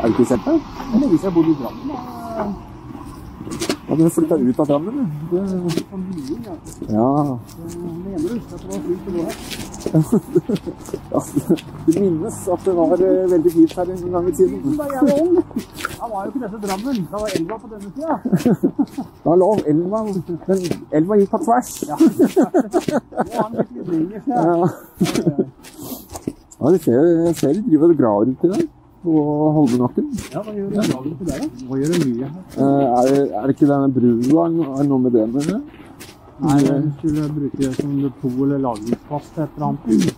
Er du ikke sett det? Jeg bodde i Drammen. Ja, du flytta ut av Drammen, du. Lien, ja. ja. Mener du at det var fint å gå her. ja. Du minnes at det var eh, veldig fint her en gang i tiden. Da jeg var ung. Da var jo ikke dette Drammen. Da var elva på denne sida. Da lå elva Men elva gikk på tvers. Ja. Nå har den blitt litt lenger. Ja. Ja, du ser, ser de driver og graver uti der. På Holmenakken. Ja, hva gjør du på der, da? Hva gjør du mye her? Eh, Er, det- er det ikke denne brua er det noe- med det med det? Nei, jeg skulle bruke det som depot eller lagringsplass til et eller annet.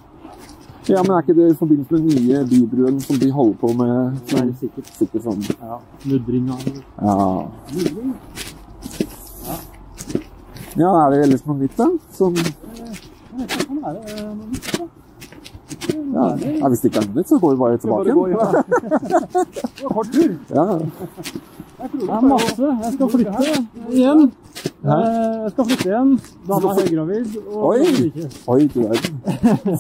Ja, men er ikke det i forbindelse med den nye bybruen som de holder på med? Det er sikkert. Sikkert sånn. Ja. Mudring av Ja. Mudring? ja, er det ellers noe nytt, da? Som, Jeg vet ikke, om det er noe nytt, da. Ja, ja, hvis det ikke er nytt, så går vi bare tilbake igjen. Det var kort tur. Ja. Det er masse. Jeg skal flytte igjen. Eh, Jeg skal flytte igjen. Dama er høygravid. Oi. Oi, du verden.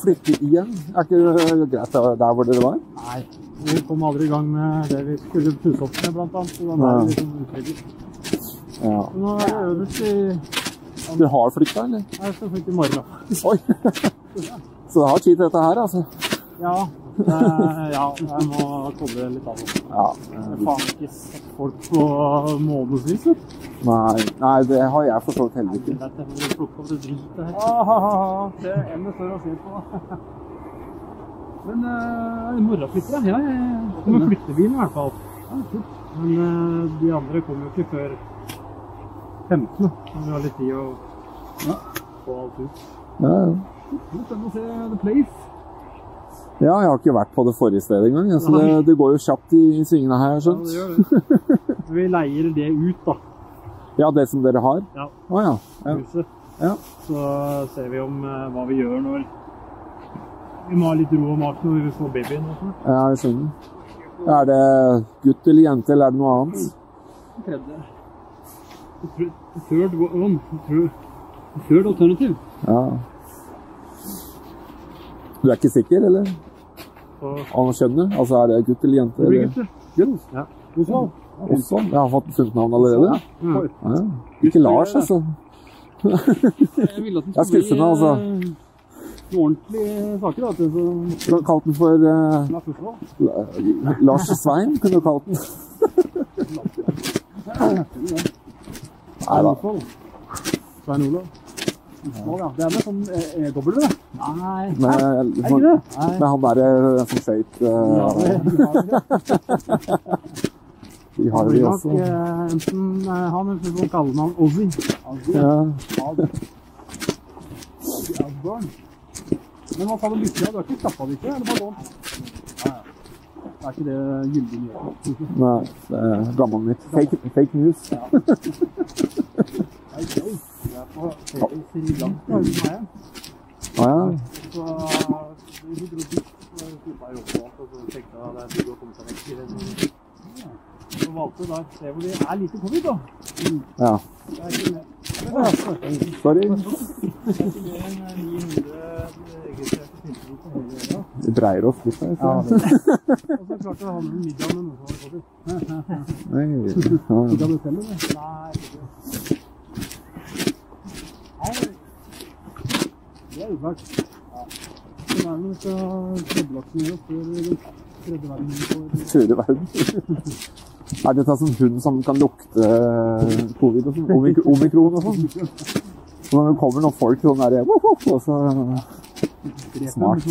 Flytte igjen. Er ikke det greit der der hvor dere var? Nei, vi kom aldri i gang med det vi skulle pusse opp med, blant annet. Så da er det litt sånn. Ja. Nå er det øverst i Du har flytta, eller? Jeg skal flytte i morgen. Oi. Så det har tid til dette her, altså. Ja, eh, ja, jeg må koble litt av. Ja. Jeg har faen ikke sett folk på månedsvis. du. Nei, nei, det har jeg for så vidt heller ikke. Helvete, jeg må plukke opp det dritet her. Ah, det er en det står å se på. Men uh, i morgen flytter jeg. Ja, jeg jeg kommer flyttebilen i hvert fall. Ja, kult. Men uh, de andre kommer jo ikke før 15. Så vi har litt tid å ja, få alt ut. Ja, ja. Blir å se The Place. ja, jeg har ikke vært på det forrige stedet engang. Så det, det går jo kjapt i svingene her, jeg Ja, det gjør det. Vi leier det ut, da. Ja, det som dere har? Ja. Å ja. ja. Huset. Ja. Så ser vi om uh, hva vi gjør når vi må ha litt ro og mat når vi får babyen. og. Ja, jeg skjønner. Er det gutt eller jente, eller er det noe annet? Tredje. Third one. Third alternative. Ja. Du er ikke sikker, eller? Av kjønnet? Altså, er det gutt eller jente? det blir gutt. Gutt? Ja. Osvald. Osvald? Jeg har fått funnet navn allerede? Ja. Ja. Ikke Lars, altså. Jeg ville at den Jeg er skuffende, altså. eh, noen ordentlige saker. da, Du kan kalle den for uh, Lars Svein, kunne du kalt den. Nei da. Svein Olav. Ja. Det er med sånn E-dobbel, det. Nei. Med, Er ikke det? Nei. med han derre som skøyt Ja, eh, vi har det. Det jo de også. eh, enten eh, han eller så kaller man Ozzy. Ja. Osbourne. Men hva sa du bytte? Du har ikke stappa det ikke? Eller bare lånt? Ja, ja. Er ikke det gyldig nyhet? Nei, det er gammelt nytt. Fake, fake news. Nei, Å ja. Så vi dro dit, og slippa jobbe og så tenkte jeg det er digg å komme seg vekk i det. Så valgte jeg da et sted hvor det er lite covid, da. ja. Det er ikke mer. Det er ikke Sorry. mer enn 900 registrerte tilfeller på hele. Vi dreier oss litt her. Ja, så. det. Og så klarte jeg å handle middag med noen som hadde covid. Nei, Ja, ja. det selv, eller? Nei, ikke. Nei, det er ufælt. Ja. Så er det når vi skal tredjevaksinere oss før tredje verden Tredje verden. Er dette sånn hund som kan lukte eh, covid og sånn? Omik omikron og sånn? Så når det kommer noen folk sånn der, woff, woff, og så Smart.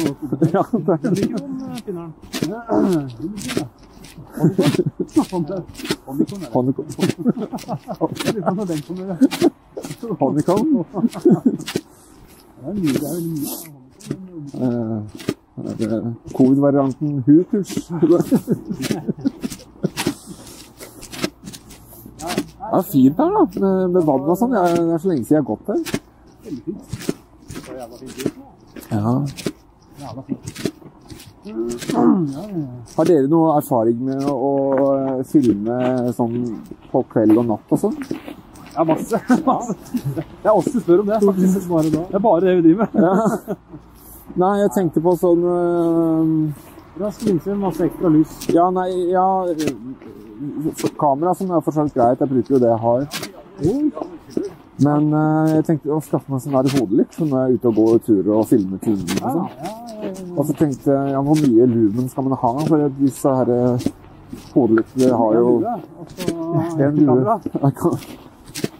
Ja, det det er Omikron, eh, han. Omikron, ja. Honeycomb. Eh, Covid-varianten Hutus. Det er fint her, da, med, med vann og sånn. Det er så lenge siden jeg har gått her. Veldig fint. Ja. Har dere noe erfaring med å, å filme sånn på kveld og natt og sånn? Ja, masse. masse. Det er oss du spør om det. Faktisk. Det er bare det vi driver med. Nei, jeg tenkte på sånn øh, Rask linse, masse ekstra lys. Ja, nei, ja Kamera som er for så vidt greit. Jeg bruker jo det jeg har. Men øh, jeg tenkte å skaffe meg sånn der hodelykt sånn når jeg er ute og går turer og filmer ting. Og, sånn. ja, ja, ja. og så tenkte jeg ja, hvor mye lumen skal man ha? For disse her øh, hodelyktene har jo En lue,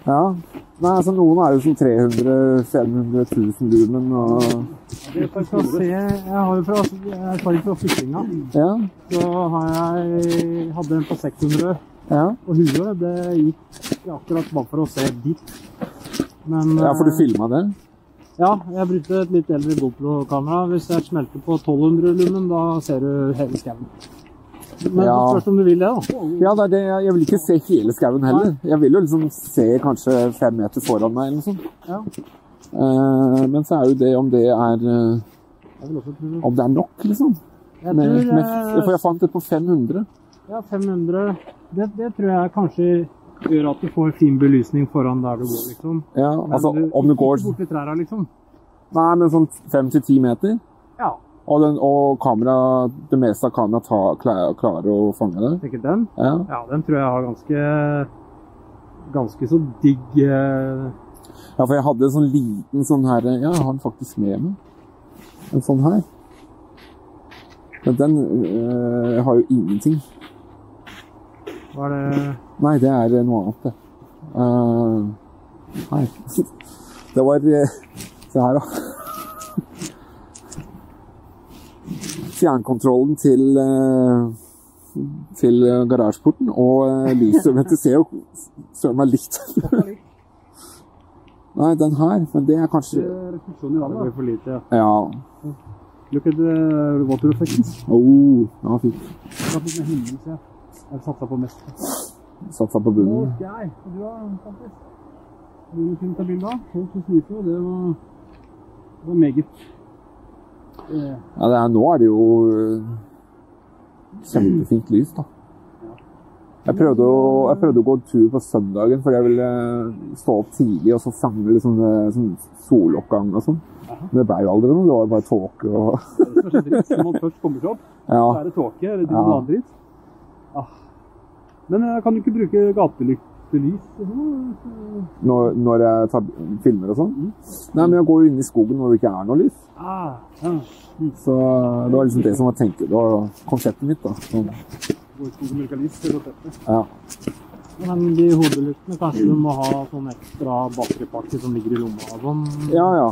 Ja. Nei, altså Noen er jo sånn 300 500 000 lumen. og Jeg se, jeg har jo fra, erfaring fra flyttinga. Ja. Så har jeg hadde en på 600 ja. Og huet. Det gikk akkurat bare for å se dit. Men ja, for du eh, filma det? Ja, jeg brukte et litt eldre GoPro-kamera. Hvis jeg smelter på 1200 lumen, da ser du hele skauen. Men Ja. spørs om du vil det, da. Ja, er det. Jeg vil ikke se hele skauen heller. Jeg vil jo liksom se kanskje fem meter foran meg eller noe sånt. Ja. Uh, men så er jo det om det er det. Om det er nok, liksom. Jeg Med, tror, med, eh, for jeg fant det på 500. Ja, 500 det, det tror jeg kanskje gjør at du får fin belysning foran der du går, liksom. Ja, Men altså du, om du går Ikke borti trærne, liksom. Nei, men sånn fem til ti meter. Og, den, og kamera, det meste av kameraet klarer, klarer å fange det. Tenker den. Ja. Ja, den tror jeg har ganske Ganske så digg eh, ja, for jeg hadde en sånn liten sånn her Ja, jeg har den faktisk med meg. En sånn her. Men den eh, har jo ingenting. Hva er det Nei, det er noe annet, det. Uh, nei. Det var eh, Se her, da. Fjernkontrollen til eh, til garasjeporten og eh, lyset. Men det ser jo søren meg likt. Nei, den her. Men det er kanskje Refleksjon i vannet. Det blir for lite, ja. Ja. Look at the water reflections. Oh, ja, fint. Jeg. Satsa på mest. Satsa på bunnen. Okay. Du har faktisk? Du kunne ta bilde av. Folk og det var, det var meget. Eh, Ja, det er, nå er det jo øh, kjempefint lys, da. Jeg prøvde, å, jeg prøvde å gå tur på søndagen, fordi jeg ville stå opp tidlig og så fange liksom, sånn, soloppgang og sånn. Men det ble jo aldri noe. Det var bare tåke og. Når man først kommer seg opp, så er det tåke eller Ja. noe annet dritt. Ah. Men eh, kan du ikke bruke og sånn? Når, når jeg tar filmer og sånn. Nei, men jeg går jo inn i skogen hvor det ikke er noe lys. Ah, ja. Så det var liksom det som var tenkt. Det var konseptet mitt, da. Sånn. Gå i skogen med lys, det er fett. Ja. Men de hodelyktene, kanskje du må ha sånn ekstra batteripakke som ligger i lomma og sånn? Ja, ja.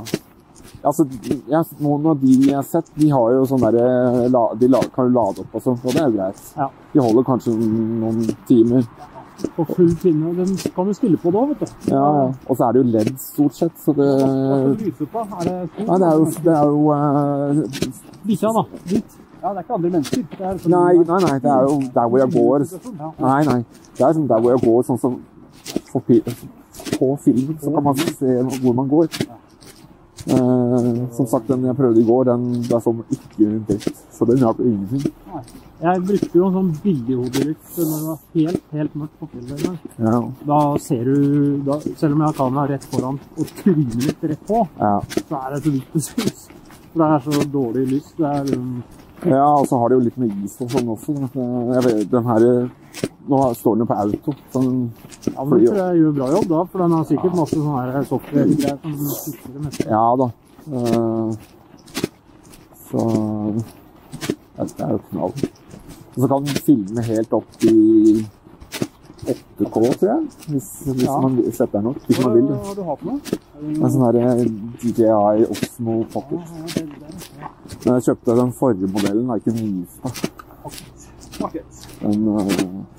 Altså, jeg, noen av de jeg har sett, de har jo sånn derre De la, kan jo lade opp og sånn, og det er jo greit. Ja. De holder kanskje noen timer. På full pinne. Den kan du stille på da, vet du. Ja, ja. Og så er det jo LED stort sett, så det Hva skal du lyse på? Er det Nei, det er jo, det er jo uh... Bikkja, da. Dit. Ja, det er ikke andre mennesker. Det er sånn- Nei, nei, nei, det er jo der hvor jeg går. Nei, nei. Det er sånn der hvor jeg går, sånn som på, film, så kan man se hvor man går. Uh, som sagt, den jeg prøvde i går, den der er sånn ikke dritt. Så den hjalp ingenting. Jeg brukte jo en sånn billig hodelykt når det var helt, helt mørkt på fjellet. Ja. Da ser du, da, selv om jeg har kameraet rett foran og trynet litt rett på, ja. så er det så vidt det syns. For det er så dårlig lys. Det er liksom Ja, og så har de jo litt med is og sånn også. Jeg vet, den her, nå står den jo på auto. Sånn, Ja, men tror jeg gjør bra jobb da, for den har sikkert masse sånne software-greier som sikrer det meste. ja da. Uh, så det er jo knall. Og så kan den filme helt opp til 8K, tror jeg. Hvis, hvis Ja. man setter den opp. Hvis Hva man vil Hva har du hatt med? En sånn her eh, DJI Osmo Pocket. Men jeg kjøpte den forrige modellen, da, ikke den nyeste. Den uh,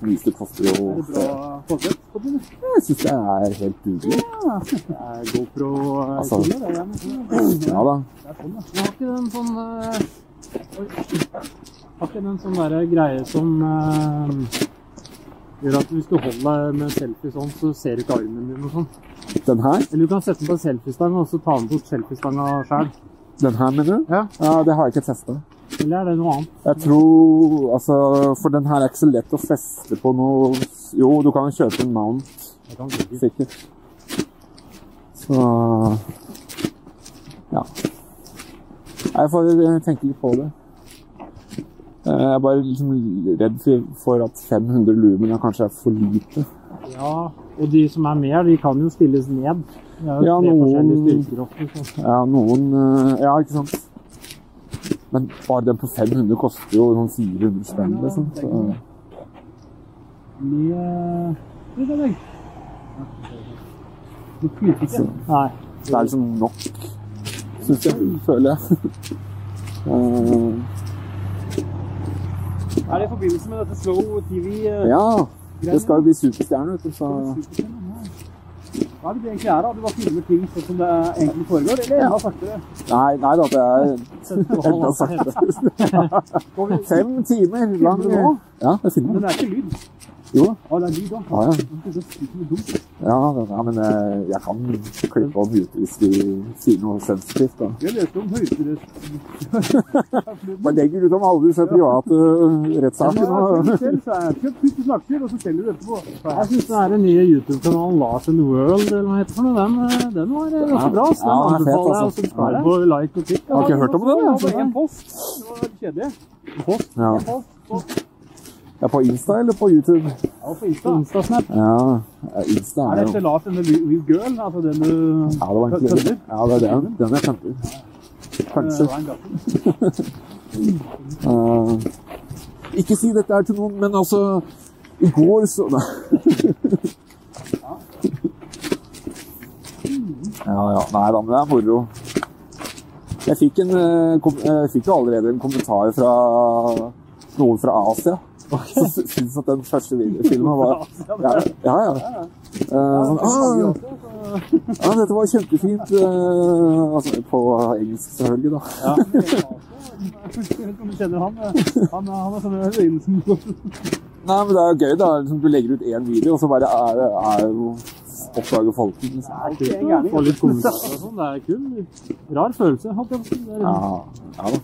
nyeste koster jo Er det bra kvalitet på den? Jeg syns det er helt dugelig. Det er GoPro eh, Altså- det er gjerne. Ja da. Det er sånn, ja. Jeg har ikke den sånn eh, oi. en sånn derre greie som eh, gjør at hvis du holder deg med selfie sånn, så ser du ikke armen din og sånn? Den her? Eller du kan sette den på selfiestang og så ta den bort selfiestanga sjøl. Den her, mener du? Ja. Ja, det har jeg ikke testa. Eller er det noe annet? Jeg tror Altså, for den her er ikke så lett å feste på noe Jo, du kan jo kjøpe en mount, Jeg kan ikke. sikkert. Så Ja. Jeg får tenke litt på det. Eh, Jeg er bare liksom redd for- at 500 lumen kanskje er for lite. Ja, og de som er med, de kan jo stilles ned. Ja, noen-. Ja, noen eh, Ja, ikke sant? Men bare den på 500 koster jo sånn 400 spenn, liksom. Så, Mye? Nei. det er liksom nok, syns jeg. Føler jeg. Er det i forbindelse med dette Slow TV? eh, ja. Det skal jo bli superstjerne, vet du, så Hva er det det egentlig er, da? Du bare filmer ting sånn som det egentlig foregår, eller enda saktere? Nei, nei da, det er enda saktere. Fem timer lang. Filmer du nå? Ja, jeg filmer. Men det er ikke lyd. Jo, Å, det er lyd, da. ja, ja. Det så dumt. Ja, ja, men eh, jeg kan klippe og mute hvis de sier noe sensitivt. da. Jeg leste om høyesterett. Bare legger ut om alle disse private øh, rettssakene. og- Selv så er kjøpt du snakker, og så selger du etterpå. Jeg syns den nye YouTube-kanalen Lars and World, eller hva heter for noe, den, eh, den var eh, ganske bra. Så den Ja, den er fet, anbefaler jeg å altså. subscribe på like og klikk. Har ikke hørt om den, Ja, Det var en post. Det var kjedelig. Post, Ja. en post, post. Ja, på Insta eller på YouTube? Ja, på Insta. Instasnap. Ja, Insta Er er det jo etter Lars and the Real Girl? Altså den du Ja, det var egentlig kødder? Ja, det er den. Den jeg kødder. Kanskje. Eh. Eh, ikke si dette her til noen, men altså I går så Nei. Ja, ja. Nei da, men det er moro. Jeg fikk, en, eh, jeg fikk jo allerede en kommentar fra noen fra Asia. Som Så syns at den første video- filmen var Ja, ja. ja. Eh, sånn, ah, ja, dette var kjempefint. eh, altså, på engelsk, selvfølgelig, da. Om du kjenner han. Han, er- han er sånn øyne som Nei, men det er jo gøy, da. Liksom, du legger ut én video, og så bare er, er jo oppdager folk den. Liksom. Det er kult få litt kommentarer og sånn. Det er kul. Rar følelse. Det Ja, ja da.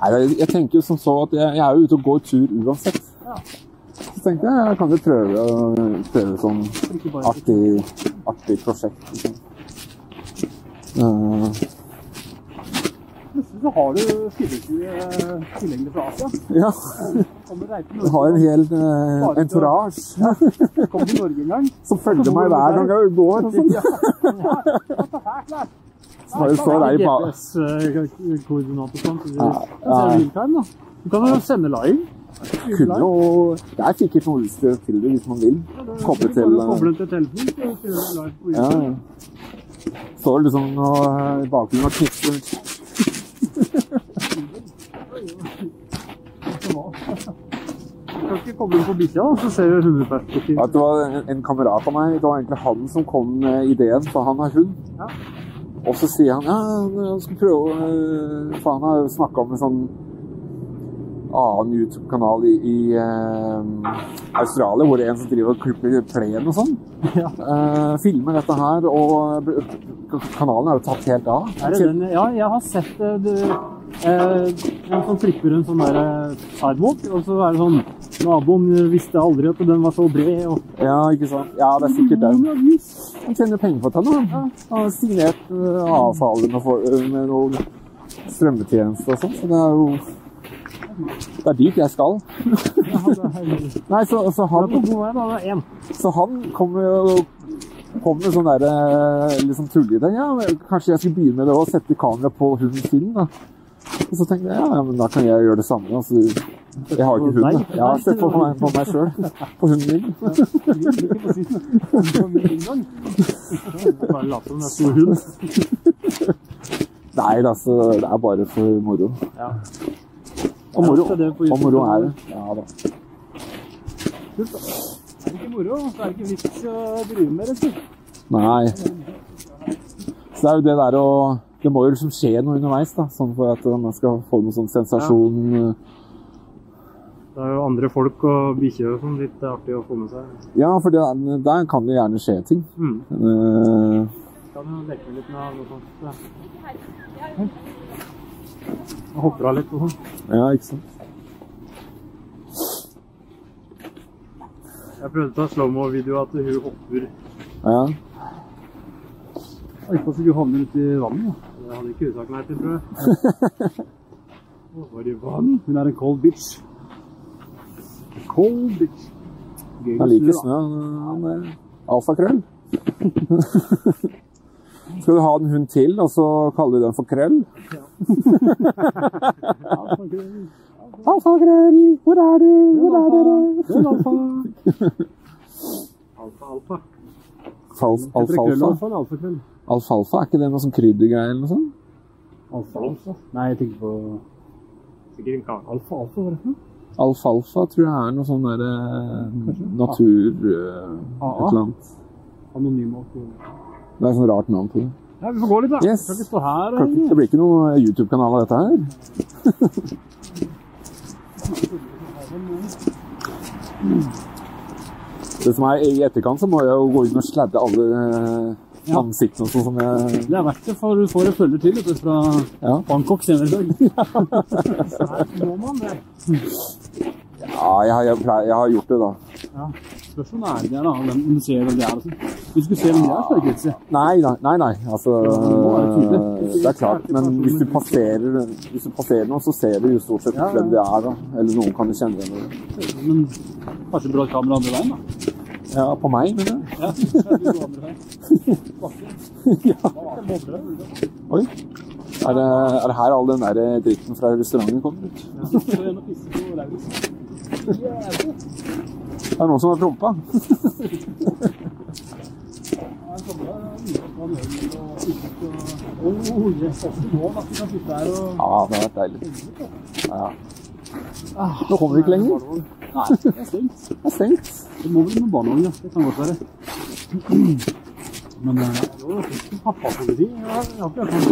Nei, jeg, tenker jo som så at jeg, jeg er jo ute og går tur uansett. Så tenkte jeg jeg kan jo prøve, prøve sånn artig, artig prosjekt. Liksom. Uh, Plutselig så har du spillekue tilgjengelig fra Asia. ja, jeg har en hel uh, entourage Kommer til Norge en gang. som følger meg hver gang jeg går. Sånn. Så det står der i ba... GPS-koordinater og sånt. så du- Ja, Det er. Du kan jo sende live. Kunne jo Det er sikkert noe utstyr til det hvis man vil. Koble til eh, Koble til telefonen, så live Ja, ja. Står liksom og eh, i bakgrunnen og. Du kan ikke koble den på bikkja, så ser du hundeperspektiv. Ja, det var en, en kamerat av meg, det var egentlig han som kom med ideen, for han har hund. Ja. Og så sier han ja, han skal prøve eh, For han har snakka om en sånn annen YouTube-kanal i, i uh, Australia, hvor det er en som driver og klipper plen og sånn. Ja. Uh, filmer dette her, og kanalen er jo tatt helt av. Er det den? Ja, jeg har sett det, Uh, en som klipper en sånn der sidewalk, og så er det sånn Naboen visste aldri at den var så bred. og Ja, ikke sant? Ja, det er sikkert det. Han tjener penger på dette. nå. Han har signert uh, avtaler med, for, uh, med noen strømmetjenester og sånn, så det er jo Det er dit jeg skal. Ja, Nei, så, så, han, så han kommer jo kom med sånn der, uh, liksom tulleidé. Ja, kanskje jeg skulle begynne med det å sette kamera på hunden sin, da. Og så tenkte jeg ja, men da kan jeg gjøre det samme. Altså, jeg har ikke hund. Jeg har sett på meg, på meg sjøl. På hunden min. Bare late som det er stor hund. Nei da, så det er bare for moro. Ja. Og moro, og moro er det. Ja da. Kult, da. Er det ikke moro, så er det ikke vits å drive med det. Nei. Så det er jo det der å Det må jo liksom skje noe underveis, da. Sånn for at man skal få noe sånn sensasjon. Det er jo andre folk og bikkjer som sånn litt artig å få med seg. Ja, for det, er- der kan det gjerne skje ting. Mm. Uh, Kan jo leke litt med noe sånt. Ja. Og hopper av litt og sånn. ja, ikke sant. Jeg prøvde å ta slow-mo-video at hun hopper. Ja. Ikke at du havner uti vannet. Da. Det hadde ikke sagt til, tror jeg. Å, var det vann? Hun er en cold bitch. Cold bitch. Gøy Han liker snø. Han er alfakrøll. Skal du ha en hund til, og så kaller du den for krøll? Ja. Alfakrøll, hvor er du? Hvor er dere? Alfa, alfa. Alfa, alfa. Alfa, alfa. alfa, alfalfa? Alfalfa, er ikke det noe sånn kryddergreier eller noe sånt? Alfa, alfa. Nei, jeg tenker på Sikkert. Alfa, alfa, hva er det for? Alfalfa tror jeg er noe sånn der eh, natur... eh, et eller annet. Anonym alkohol. Det er sånn rart navn på det. Ja, vi får gå litt, da. Yes. Kan ikke stå her. eller... Det blir ikke noe YouTube-kanal av dette her. Det som er I etterkant så må jeg jo gå inn og sladde alle og sånn som jeg Det er verdt det, for du får en følger til vet fra Ja. Bangkok senere i dag. Må man det. Ja, jeg, har- jeg, pleier- jeg har gjort det, da. Ja. Spørs hvor nære de er, da. Om om du ser hvem de er sånn. Hvis du ser hvem de er, så er det greit. Nei, nei, nei. nei. Altså, tydelig. det er klart, men hvis du passerer, hvis du passerer noen, så ser du jo stort sett hvem det er. da. Eller noen kan jo kjenne igjen det. Men kanskje bra kamera andre veien, da. Ja, på meg, mener du? Ja. Ja. Oi. Er det, er det her all den der dritten fra restauranten kommer ut? Det er noen som har prompa. Oh, Ja, det har vært deilig. Ja. Nå kommer vi ikke lenger. Nei, det er stengt. Det er stengt. Det må vel med barnevogn, ja. Det kan godt være. Men eh, jo, er ikke pappapoliti. Har jeg har ikke hørt om.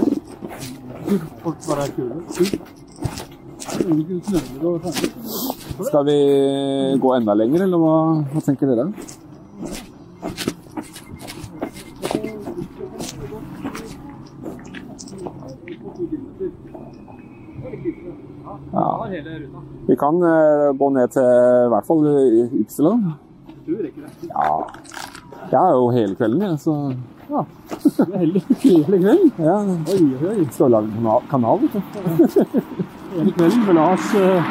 Folk bare er kule. Jo. Skal vi gå enda lenger, eller hva, hva tenker dere? Ja. Vi kan eh, gå ned til i hvert fall Ypsilon. Jeg tror vi rekker det. Ja. Jeg er jo hele kvelden, jeg, så Ja. Du er heldig. Hele kvelden. ja. Oi, oi. Skal lage kanal, kanal vet du. Hele kvelden med Lars uh,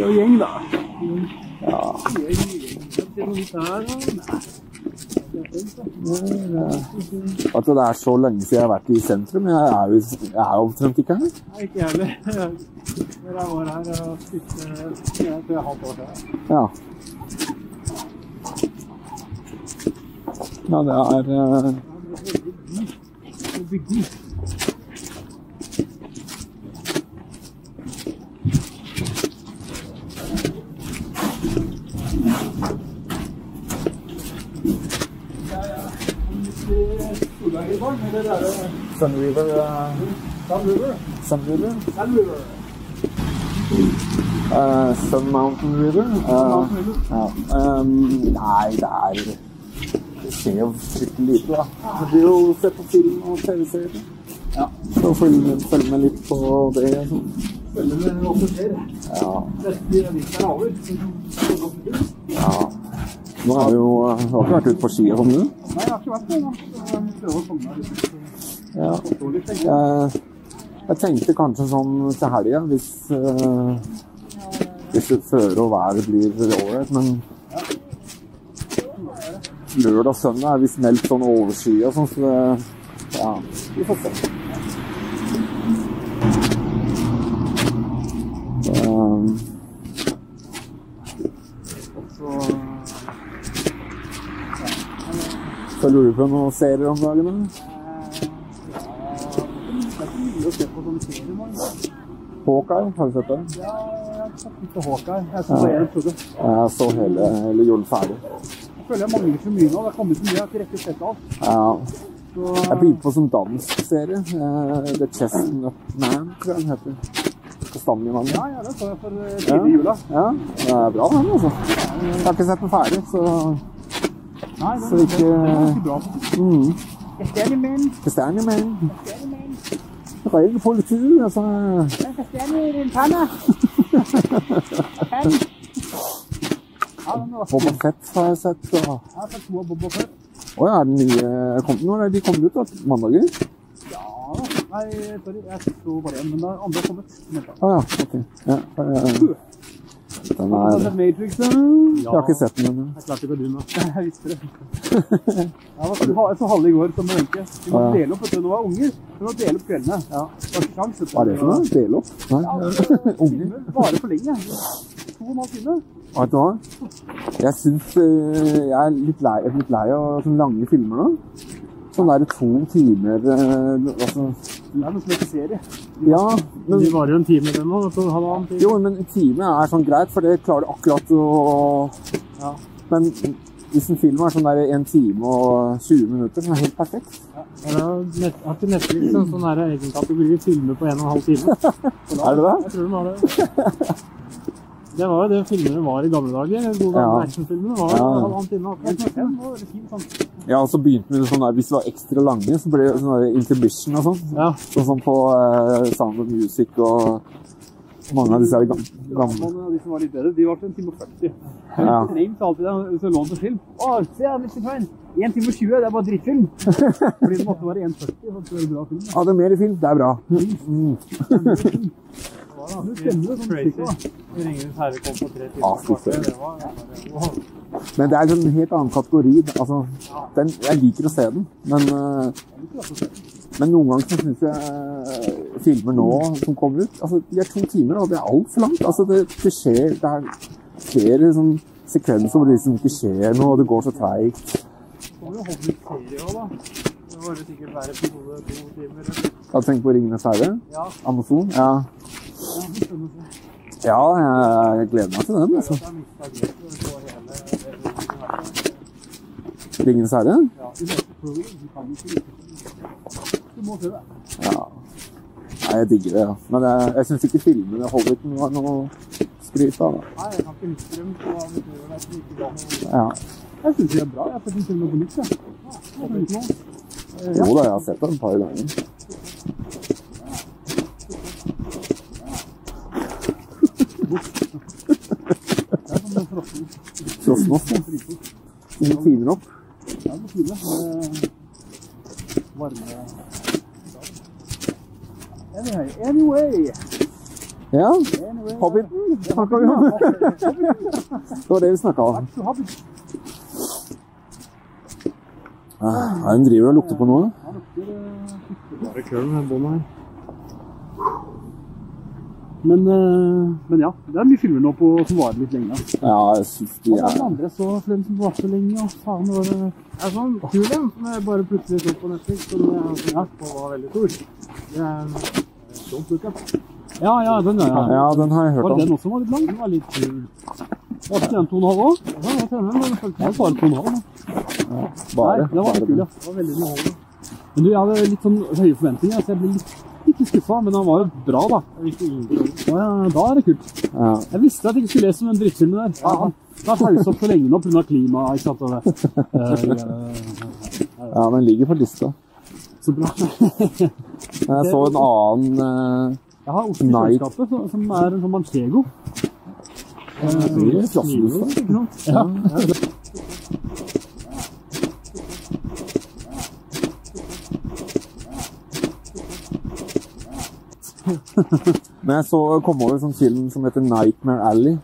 jo gjeng, da. Ja. Nei. Det er så lenge siden jeg har vært i sentrum. Jeg er jo, jeg er jo omtrent ikke her. Nei, ikke jeg heller. Jeg var her og spiste for et halvt år siden. Ja. Ja, det er eh, Og bygging. Sun River. Uh, Sun River. Sun River. Sun River. Uh, Sun Mountain River. Uh, Mountain River. ja. Um, nei, det er Det skjer jo fryktelig lite, da. Du blir jo sett på film og TV-serier. Ja. Så følg med, følg med litt på det. sånn. Følg med hva som skjer. Ja. Neste avis er over. ja. Nå har vi jo Du har ikke vært ute på ski og sånn, du? Nei, jeg har ikke vært det. Jeg prøver prøve å komme meg litt. Ja. Jeg. Jeg, tenkte kanskje sånn til helga, hvis, uh, hvis føre og været blir ålreit, men lørdag og søndag er visst meldt sånn overskya sånn, så Ja, vi får se. Så, lurer du på noen serier om dagen? eller? Det er ikke mye å se på sånne serier, man. Hawkeye, har du sett det? Ja, jeg har sett litt på Hawkeye. Jeg så episode. Jeg så hele, hele julen ferdig. Jeg føler jeg mangler så mye nå. Det har kommet så mye. Jeg har ikke rekket sett alt. Ja, Så Jeg begynte på sånn dansk serie. eh, The Chestnut Man, tror jeg den heter. Kastanjemannen. ja, ja, det så jeg for eh, Ja. tidlig i jula. Ja, det er bra den, altså. Jeg har ikke sett den ferdig, så Nei, det, Så ikke- det er ganske bra. mm. Kastanjemannen. Kastanjemenn. Kastanjemenn. Ren politi, altså. Det kan kastanje i din panne. Ja, den Boba Fett har jeg sett. Ja, har to av Boba Fett. Å ja, er den nye kom, Når er de kommet ut? da? Mandager? Ja, nei, sorry, jeg så bare en, men da, er andre har kommet. Ah, ja, ok. Ja, eh, den Har du er sett Matrix, da? Jeg har ikke sett den. Jeg klarte ikke å begynne. Jeg visste det. Jeg var så, så halv i går som med Wenche. Vi må dele opp, vet du. Nå var unger. Vi må dele opp kveldene. Ja. Det var sjans. Hva er det for noe? Dele opp? Nei. Ja, altså, Unger? varer for lenge. To og en halv time. Vet du hva? Jeg syns eh, jeg er litt lei, er litt lei av sånne lange filmer nå. Sånn der to timer eh, altså, Det er noe som heter serie. Ja, men, De varer jo en time, den nå. Så halvannen time. jo, men en time er sånn greit, for det klarer du akkurat å Ja. Men hvis en film er sånn der 1 time og 20 minutter, så er det helt perfekt. Ja, jeg har ikke Netflix en sånn der egenkatt, du blir filmer på en og en halv time? Er det det? Jeg tror de har det. Det var jo det filmene var i gamle dager. De gode gamle Ja. actionfilmene var Ja. halvannen time. akkurat. Sånn. Ja, og så begynte vi med sånn der, Hvis det var ekstra lange, så ble det sånn der intermission og sånn. Ja. Sånn som på uh, Sound of Music og mange av disse her gam- gamle Ja, de som var litt bedre, de var til en time og 40. Ja. Ring sa alltid det, du lån til film. Å, se, Mr. Fine! 1 time og 20, det er bare drittfilm. Fordi det måtte være 1,40 for det bra film. Ja, det er mer film. Det er bra. Mm. Du kjenner det sånn da. Ringenes herre kom på tre Ja, var wow. Men det er en helt annen kategori. Altså, den, jeg liker å se den, men, eh, men noen ganger så syns jeg eh, filmer nå som kommer ut altså, De er to timer, og det er altfor langt. Altså, det, det skjer Det er flere sånn, sekvenser hvor det liksom ikke skjer noe, og det går så treigt. Timer. du tenkt på 'Ringenes herre'? Ja, Amazon? Ja. Ja, jeg gleder meg til den. altså. 'Ringenes herre'? Ja. Nei, jeg digger det. Ja. Men jeg, jeg syns ikke filmene Hobbiten var noe skryt av. Nei, jeg kan ikke huske dem. Ja. Jeg syns de er bra. Jeg dem til og med på nytt, Jo da, jeg har sett det et par ganger. Det er sånn frossen. opp, også. Den tiner opp. Ja, det er fine. Med varme... Anyway, anyway. Ja, anyway. Hobbiten snakka vi om. Det var det vi snakka om. Ah, Han driver og lukter på noe. Eh, bare køl, med båndet her. Men, eh, men ja, det er mye filmer nå på, som varer litt lenge. Ja, jeg syns de Og den er andre så flere som varte lenge, og faen var det er sånn kul en, som jeg bare plutselig så på Netflix, som jeg har sett på var veldig stor. Det er eh, Don't Ja, ja, den ja. Ja, den har jeg Var om. det den også var litt lang? Den var litt kul. Var ikke den to og en halv òg? Ja, det var var bare to og en halv. Bare. Nei, det var litt kul, ja. Det var veldig underholdende. Men du, jeg hadde litt sånn høye forventninger, så jeg ble litt, litt skuffa. Men han var jo bra, da. Ja, da er det kult. Ja. Jeg visste at jeg ikke skulle lese om den drittfilmen der. Ja, han har pausa opp så lenge nå pga. klima. ikke sant? Og det. Eh, ja, den ligger på lista. så bra. Jeg så en annen uh, Jeg har ost i kjøleskapet som- er en sånn manchego. Det blir det da. ikke sant? Ja. ja. Men jeg så kom over en sånn film som heter 'Nightmare Alley'.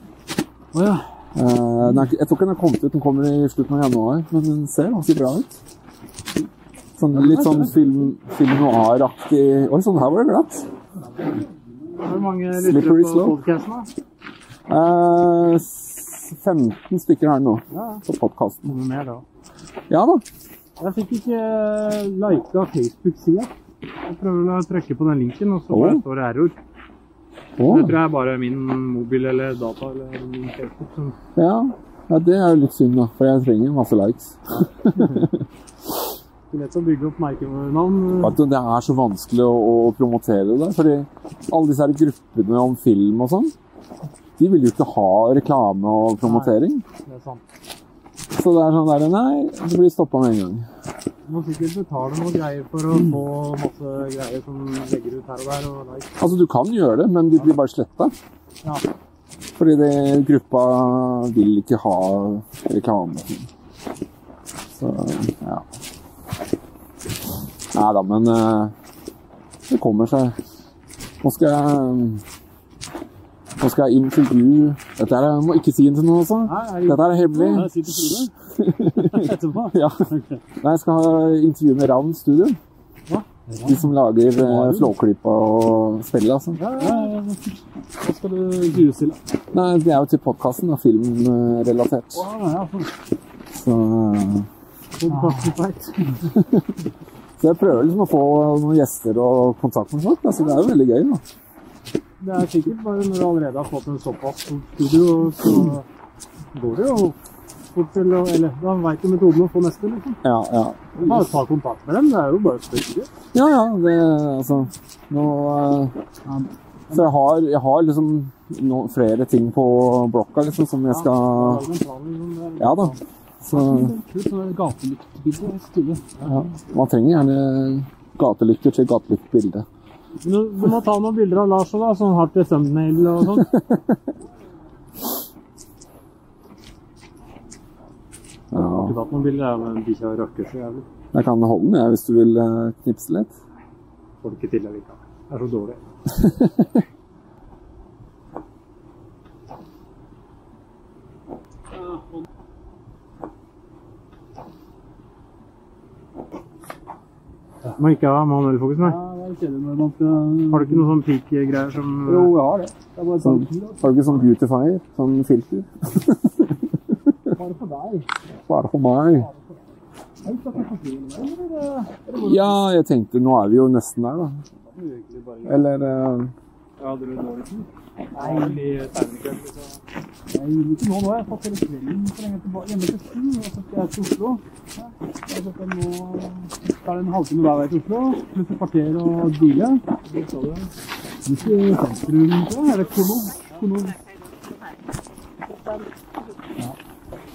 Oh, ja. Uh, den er, jeg tror ikke den har kommet ut, den kommer i slutten av januar, men den ser ganske bra ut. Sånn, litt sånn film, film noir-aktig Oi, sånn her var det glatt. Hvor mange lyttere på podkasten, da? Uh, 15 stykker her nå Ja, på podkasten. noe mer da. Ja da. Jeg fikk ikke eh, lika Facebook-sida. Jeg prøver å trykke på den linken, og så bare står det error. Oh. Det tror jeg er bare min mobil eller data eller min Facebook som ja. ja, det er jo litt synd, da, for jeg trenger masse likes. lett å bygge opp merkenavn. Det er så vanskelig å, å promotere det, fordi alle disse her gruppene om film og sånn, de vil jo ikke ha reklame og promotering. Nei, Det er sant. Så det er sånn der, nei, det blir stoppa med en gang. Du må sikkert betale noen greier for å få masse greier som legger ut her og der. og like. Altså, du kan gjøre det, men de blir bare sletta. Ja. Fordi det, gruppa vil ikke ha reklame. Så ja. Nei da, men eh, det kommer seg. Nå skal jeg Nå skal jeg intervjue Dette er, jeg må ikke si det til noen, altså. Nei, Dette er hemmelig. Ja, Si til Frode etterpå. Ja. Nei, jeg skal ha intervju med Ravn Studio. Ja. De som lager eh, Flåklypa og spillet, altså. Ja, ja, ja. Hva skal du intervjues til? Nei, det er jo til podkasten, filmrelatert. Å, ja, sånn. Så, så jeg prøver liksom å få noen gjester og kontakt med folk. Altså, det er jo veldig gøy, da. Det er sikkert bare når du allerede har fått en såpass stort studio, så går det jo fort til å Eller da veit du metoden å få neste, liksom. Ja, ja. Bare ta kontakt med dem. Det er jo bare å spørre. Ja, ja, det altså Nå eh, Så jeg har, jeg har liksom no, flere ting på blokka liksom som jeg skal Ja da. Så sånn gatelyktbilde. ja, man trenger gjerne gatelykter til gatelyktbilde. Du, du må ta noen bilder av Lars òg, da, sånn hardt til thumbnail og sånn. Jeg har ikke tatt noen bilder, jeg, men bikkja røkker så jævlig. Jeg kan holde den, jeg, hvis du vil eh, knipse litt. Får det ikke til allikevel. Jeg er så dårlig. Må ikke ha manuell fokus, nei. Kjedelig når man skal Har du ikke noe sånn peak-greier som Jo, jeg har det. Det er bare Sånn, sånn har du ikke sånn beautifier? Sånn filter? Bare for deg. Bare for meg. Ja, jeg tenkte Nå er vi jo nesten der, da. Eller uh... Ja, hadde du dårlig tid? Nei. I tegnekveld. Jeg vil ikke nå. Nå jeg fått hele kvelden for lenge tilbake. Hjemme til sju, og så skal jeg til Oslo. Jeg nå det en halvtime hver vei til Oslo, pluss et kvarter og deale. Hvor sa du. Hvis i sentrum, tror jeg. Eller Kono. Kono. Ja.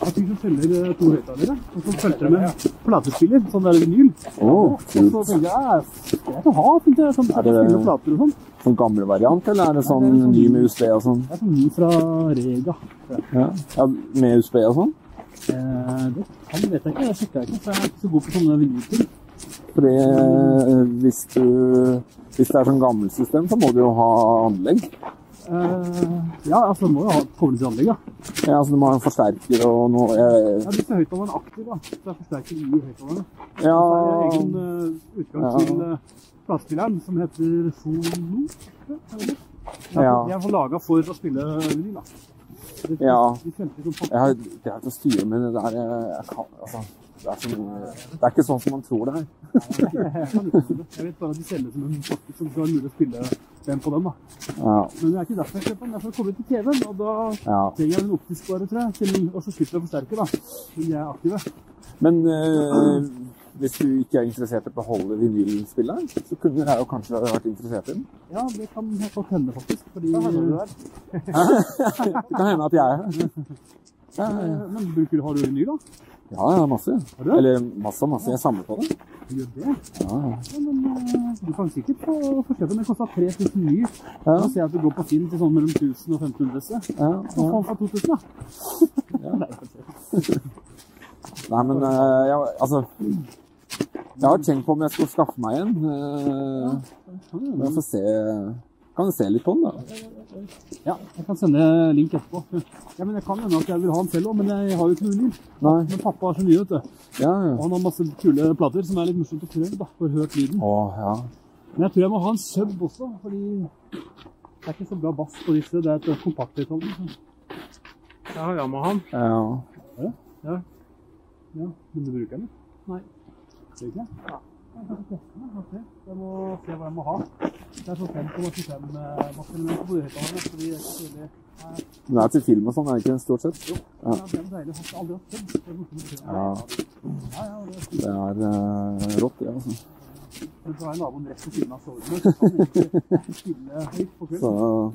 Jeg ting som selger to høyttalere, og så fulgte det med platespiller, sånn der vinyl. Og så tenkte jeg, greit å ha, tenkte jeg, sånn Er spille plater og sånn. Sånn gamle variant, eller er det sånn ny med USB og sånn? Det er sånn ny fra Rega. Ja, ja Med USB og sånn? Eh, det kan vet jeg ikke, jeg sjekka ikke, for jeg er ikke så god på sånne vinylting. Fordi eh, hvis du Hvis det er sånn gammelt system, så må du jo ha anlegg. Eh, ja, altså, du må jo ha koble til anlegg, da. Ja, altså Du må ha en forsterker og noe jeg, Ja, Hvis høyttaleren er aktiv, da. Så det er forsterker i høyttaleren. Ja, Så er det egen uh, utgang Ja. til uh, platespilleren, som heter Fono. Ja. jeg, er laga for å spille vinyl, da. Ja. de sånn jeg har greit å styre med det der jeg, jeg kan, altså, det, er som, det er ikke sånn som man tror det er. Jeg vet bare at de selger som en pakke som skal mulig å spille den på den. da. Ja, Men det er ikke derfor jeg kjøper den. Det er for å komme til TV-en. Og da ja. trenger jeg en optisk bare, tror jeg. Og så slipper jeg å forsterke, da. De er aktive. Men eh, hvis du ikke er interessert i å beholde vinylspilleren, så kunne jeg jo kanskje vært interessert i den. Ja, det kan godt hende, faktisk. Fordi, Det kan hende at jeg er her. Ja, ja, Men bruker, har du vinyl, da? ja, ja, masse. Har du? Eller masse og masse. Jeg samler på det. Gjør det? Ja, ja. Ja, men eh, du kan sikkert få, få om den. koster kosta 3000 ny. Ja. Da ser jeg at du går på Finn til sånn mellom 1000 og 1500. Så ja, Så får du for 2000, da. Ja. Nei. Nei, men uh, jeg, altså Jeg har tenkt på om jeg skulle skaffe meg en. Uh, men jeg får se Kan du se litt på den, da? Ja, jeg kan sende link etterpå. Ja, men Jeg kan hende at jeg vil ha den selv òg, men jeg har jo ikke noe lyd. Nei? Men pappa har så mye, vet du. Ja, Og han har masse kule plater som er litt morsomt å prøve. da, For hørt lyden. Å, ja. Men jeg tror jeg må ha en sub også, fordi det er ikke så bra bass på disse. Det er et kompakthøyttaler. Ja, Yamaha. ja. Ja, men du bruker den? Nei. Gjør ikke? Ja. Jeg kan ikke teste den. jeg må se hva jeg må ha. Det er sånn 5,25 batterimeter på de høyttalerne. Fordi de er Den er til film og sånn, er det ikke stort sett? Ja, det er deilig. Har aldri hatt. Det prøve. Ja. Ja, ja, det er fint. Det er eh, rått, det. altså. Men så har jeg naboen rett ved siden av soverommet. så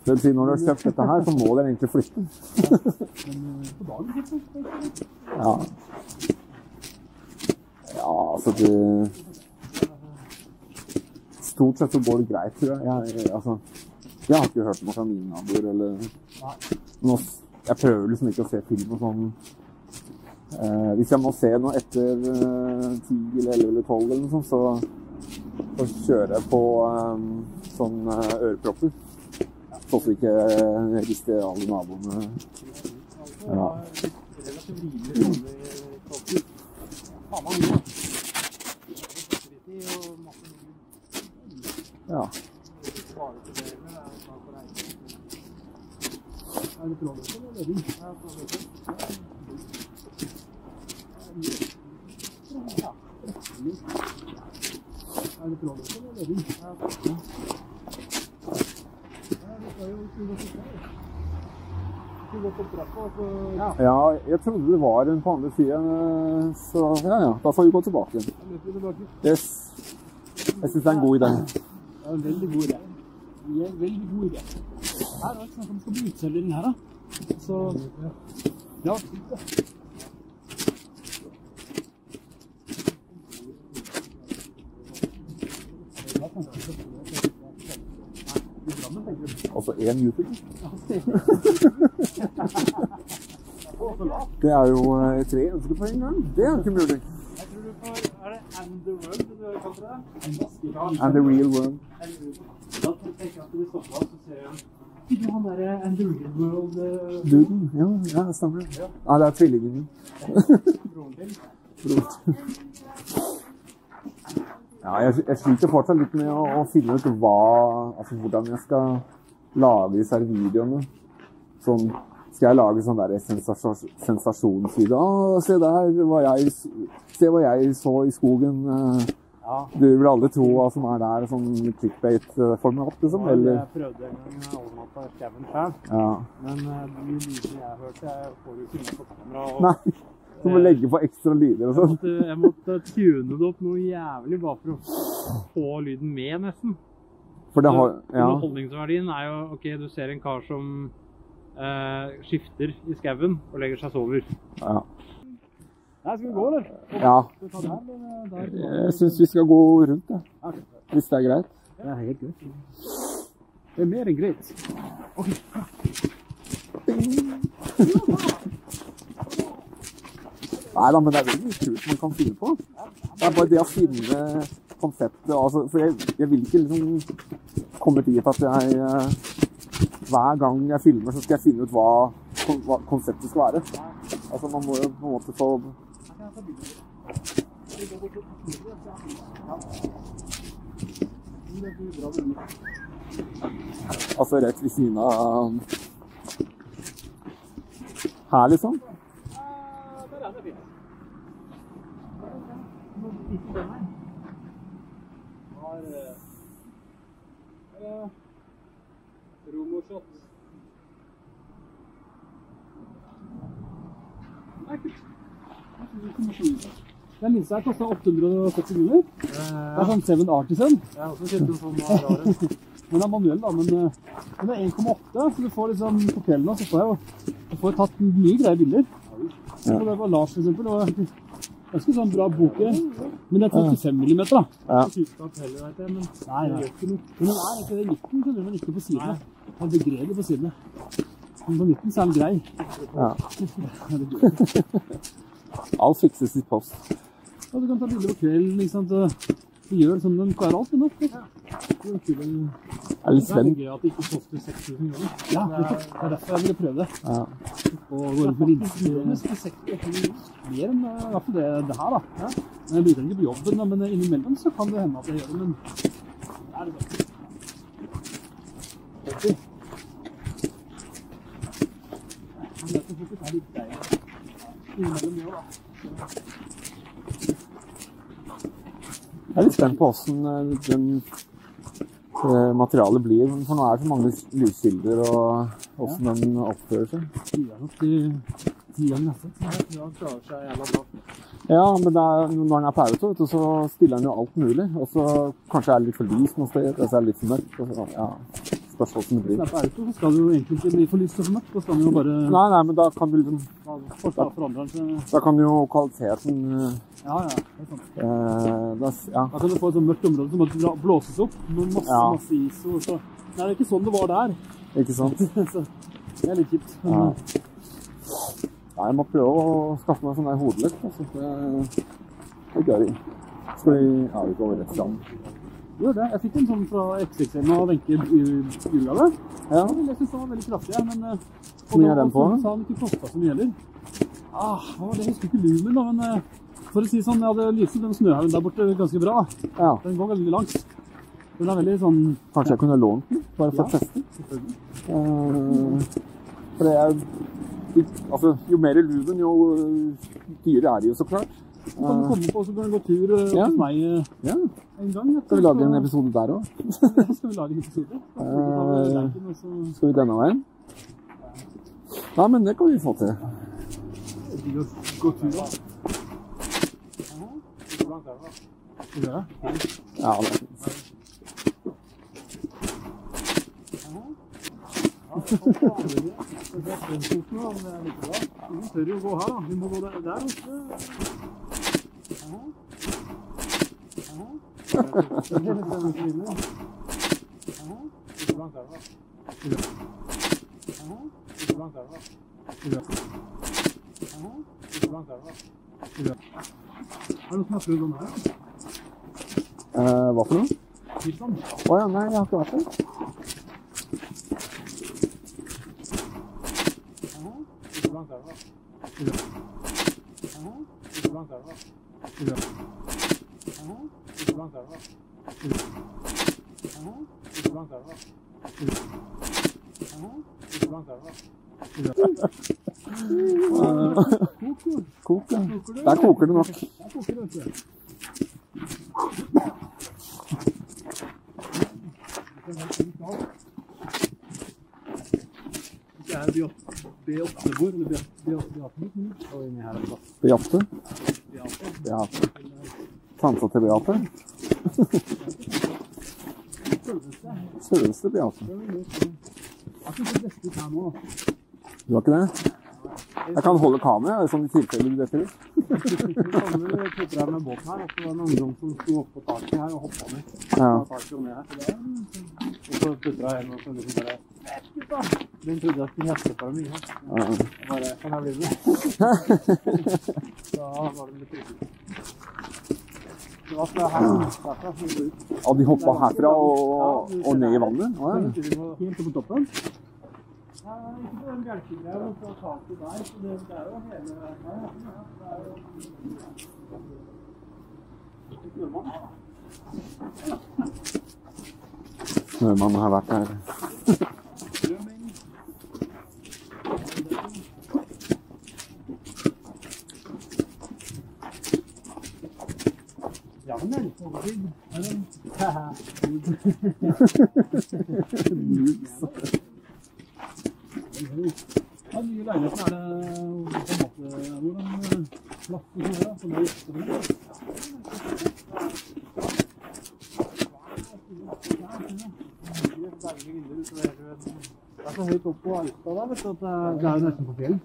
det si, når du har kjøpt dette her, så må dere egentlig flytte. Men eh, på dagen, kanskje. Ja. Ja, altså det Stort sett så går det greit, tror jeg. Jeg, jeg, altså, jeg har ikke hørt noe fra mine naboer eller Jeg prøver liksom ikke å se film og sånn eh, Hvis jeg må se noe etter eh, 10 eller 11 eller 12 eller noe sånt, så, så kjører jeg på eh, sånn Ørepropper ørepropper. Så vi ikke rister alle naboene. Ja. formando. Ja. Er det Ja, det? Ja, det Ja. ja, jeg trodde det var en på andre siden, eh, så ja ja, da får vi gå tilbake. Yes. Jeg syns det er en god idé. Det er en veldig god idé. Det er en veldig god idé. Her er det snakk om det skal bli utservering her, da. Så ja, fint det. Altså én Jupiter. Det er jo eh, tre ønsker på en gang. Det er jo ikke mulig. Jeg tror du får Er det And the World du kalte det? And the real world. Da tenker jeg at du stopper opp og ser Ikke han derre And the Real World eh, Duden. Ja, ja, stemmer det. Ja, det er tvillingen. broren din? Ja, jeg, jeg sliter fortsatt litt med å, å finne ut hva, altså hvordan jeg skal lage disse videoene. Sånn, skal jeg lage sånn sensasjon, sensasjonsvideo? Å, se der, hva jeg, se hva jeg så i skogen. eh, Ja. Du vil aldri tro hva som er der, sånn clickbait-format, liksom. Eller, Jeg prøvde en gang overnatta i skauen sjøl, ja. men eh, de lydene jeg hørte, jeg får jo ikke med på kamera. Og Nei, du må legge på ekstra lyder og jeg, sånn. måtte, jeg måtte tune det opp noe jævlig bare for å få lyden med, nesten. For det har, ja. Underholdningsverdien er jo OK, du ser en kar som eh, skifter i skauen og legger seg sover. ja. Nei, skal vi gå, eller? ja. Eller? Jeg syns vi skal gå rundt, ja. hvis det er greit. Det er helt greit. Det er mer enn greit. Nei da, men det er veldig kult man kan finne på. Det er bare det å finne konseptet. Altså, for jeg, jeg vil ikke liksom komme dit at jeg eh, Hver gang jeg filmer, så skal jeg finne ut hva, hva konseptet skal være. Altså, man må jo på en måte få Altså rett ved siden av Her, liksom. Der er det fint. Har det Romoshot. Den linsa her kostet 870 kroner. Det er sånn Seven Artisan. Jeg også kjøpt en sånn. Den er manuell, da, men eh, den er 1,8, så du får liksom på kvelden så får jeg jeg får tatt mye greie bilder. Så det var Lars, for eksempel. Og ganske sånn bra boke, men det er 35 mm, da. Ja. Heller, vet jeg, men Nei, nei. det gjør ikke noe. Men den er ikke den midten, skjønner du, men ikke på sidene. Han begreder på sidene. Men på midten så er den grei. Ja. Ja, det. Alt fikses i post. Ja, du kan ta bilder på kvelden, ikke sant. Du gjør som den klarer alt, men da. Det er kul. Er litt Det er gøy at det ikke koster 6000 kroner. Ja, det er derfor jeg ville prøve det. Ja. Og gå rundt med linser. Mer enn eh, i hvert fall det, det her, da. Jeg bruker den ikke på jobben, da, men innimellom så kan det hende at jeg gjør det. Men det er det beste. Det er så fort det litt deilig. Innimellom gjør da. Jeg er litt spent på åssen den eh, materialet blir. For nå er det så mange lyskilder, og åssen den oppfører seg. Sier nok til ti ganger neste. Jeg tror han klarer seg jævla bra. Ja, men er, når den er auto, vet du, så stiller den jo alt mulig. Og så kanskje er det litt for lyst noe sted, og så er det litt for mørkt. Og så, ja. Spørs blir. Hvis det er auto, så skal det jo egentlig ikke bli for lyst og for mørkt. Da skal den jo bare Nei, nei, men da kan du liksom da Da kan jo kvaliteten eh, Ja, ja. Det er sant. eh, da, Ja. Da kan du få et sånt mørkt område som bla- blåses opp med masse, Ja. masse is. Og så. Nei, det er ikke sånn det var der. Ikke sant? det er litt kjipt. Ja. Nei, jeg må prøve å skaffe meg sånn der. Altså. Det, det er gøy. Skal vi Ja, vi går rett fram. Gjør det. Jeg fikk en sånn fra XXL av Wenche i julegave. Ja. Jeg syns den var veldig kraftig, men eh, Hvor mye er den på? Så sa den ikke kosta så mye heller. Ah, det? Husker ikke lumen, da, men eh, for å si sånn, jeg hadde lyset den snøhaugen der borte ganske bra. ja. Den går veldig langt. Den er veldig sånn Kanskje jeg kunne lånt den, bare for å teste. Eh, for det er Altså, jo mer luven, jo eh, dyrere er de jo, så klart. Så kan du komme på, så kan du gå tur eh, Ja. hos meg Ja. en gang. Skal vi lage en episode der òg? Skal vi lage en episode? Så- Skal vi denne veien? Ja, men det kan vi få til. Gå tur, da. Ja, det er fint. Ingen tør jo gå her, da. Vi må gå der, der. Hvor langt er det, da? Hvor langt er det, da? Er? Er som har prøvd den her? Eh, hva for noe? Å ja, nei, jeg har ikke vært der. Koker. Kok, ja. Koker du? Der koker det nok. Der koker det, vet du. Det er B8-bord, eller B8-bord. Og inni her er det plass. Beate. B8. Beate. Tanta til Beate. Sølveste Beate. Jeg har ikke det beste her nå. Du har ikke det? Jeg kan holde kameraet, sånn i tilfelle du detter ut. Kommer putter deg med båten her, og så var det en ungdom som sto oppå taket her og hoppa ned. Ja. Og så det putter jeg en og så liksom bare «Vet du? Den trodde jeg skulle hjelpe på mye. Ja. Bare, kan jeg bli med? Da var det litt. Det det ut. Og de hoppa herfra og, og ned i vannet? Å, ja. Helt på toppen? Ja, ikke på den bjelkegreia, men på taket der. Så det, det er jo hele ja, ja. Snømannen har vært. Strømming. Ja, men det er litt. Det? Nye leiligheten er det på en måte Hvordan plass og sånn. Som er? Det er så høyt opp på Alta da, vet du, at det er- det er jo nesten på fjellet.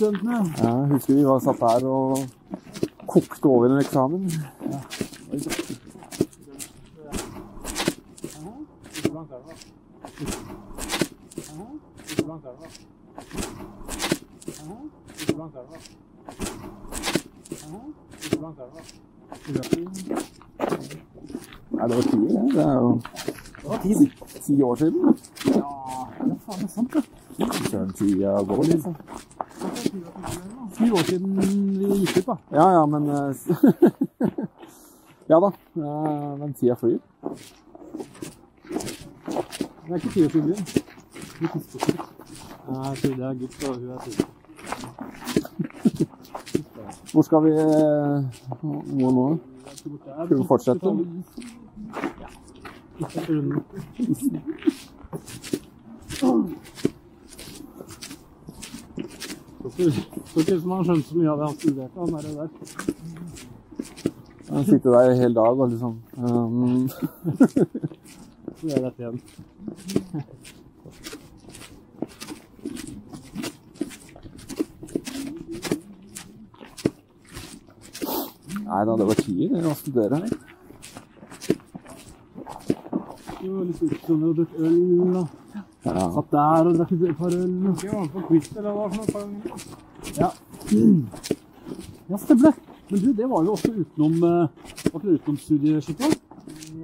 Designstudentene. Ja, jeg husker vi var satt her og kokte over en eksamen. Ja. Nei, det var ti, det. Det er jo ti, år siden. Ja, faen, det er sant, det. Søren, tida går, liksom. syv år siden vi gikk ut, da. Ja, ja, men eh, Ja da. eh, Men tida flyr. Det er ikke ti år flyr. byen. Vi tisper ikke. Jeg tror det er gutt, og hun er syv. Hvor skal vi eh, gå nå? Skal vi fortsette? Etter runden. Så ikke som han skjønte så mye av det han studerte, han der. der. Han sitter der en hel dag og liksom um, Så gjør dette igjen. Nei da, det var tier å studere her. Det var litt utsonende å drikke øl, og Ja. satt der og drakk et par øl. Ikke var med på quiz eller hva for noe? Ja. ja, stemmer det. Men du, det var jo også utenom uh, Var ikke det utenom studieskipet?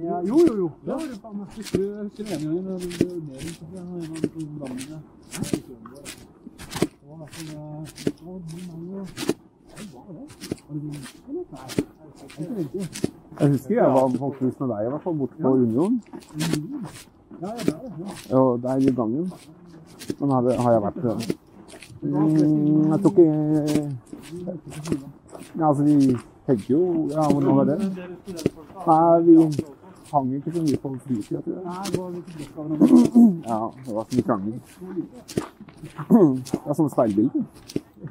Ja, jo, jo, jo. Det var det faen meg. Husker du husker en gang det var mer enn de landene. Det var i hvert fall eh, det var det? Jeg husker jeg var faktisk med deg i hvert fall, borte på Union. Ja, det er det. I gangen. Men har, har jeg vært mm, Jeg tok ikke Ja, altså, vi tenker jo Ja, hvordan var det? Nei, vi hang ikke så mye på fritida, tror jeg. Ja, det var så mye krangling. Ja, som speilbilde.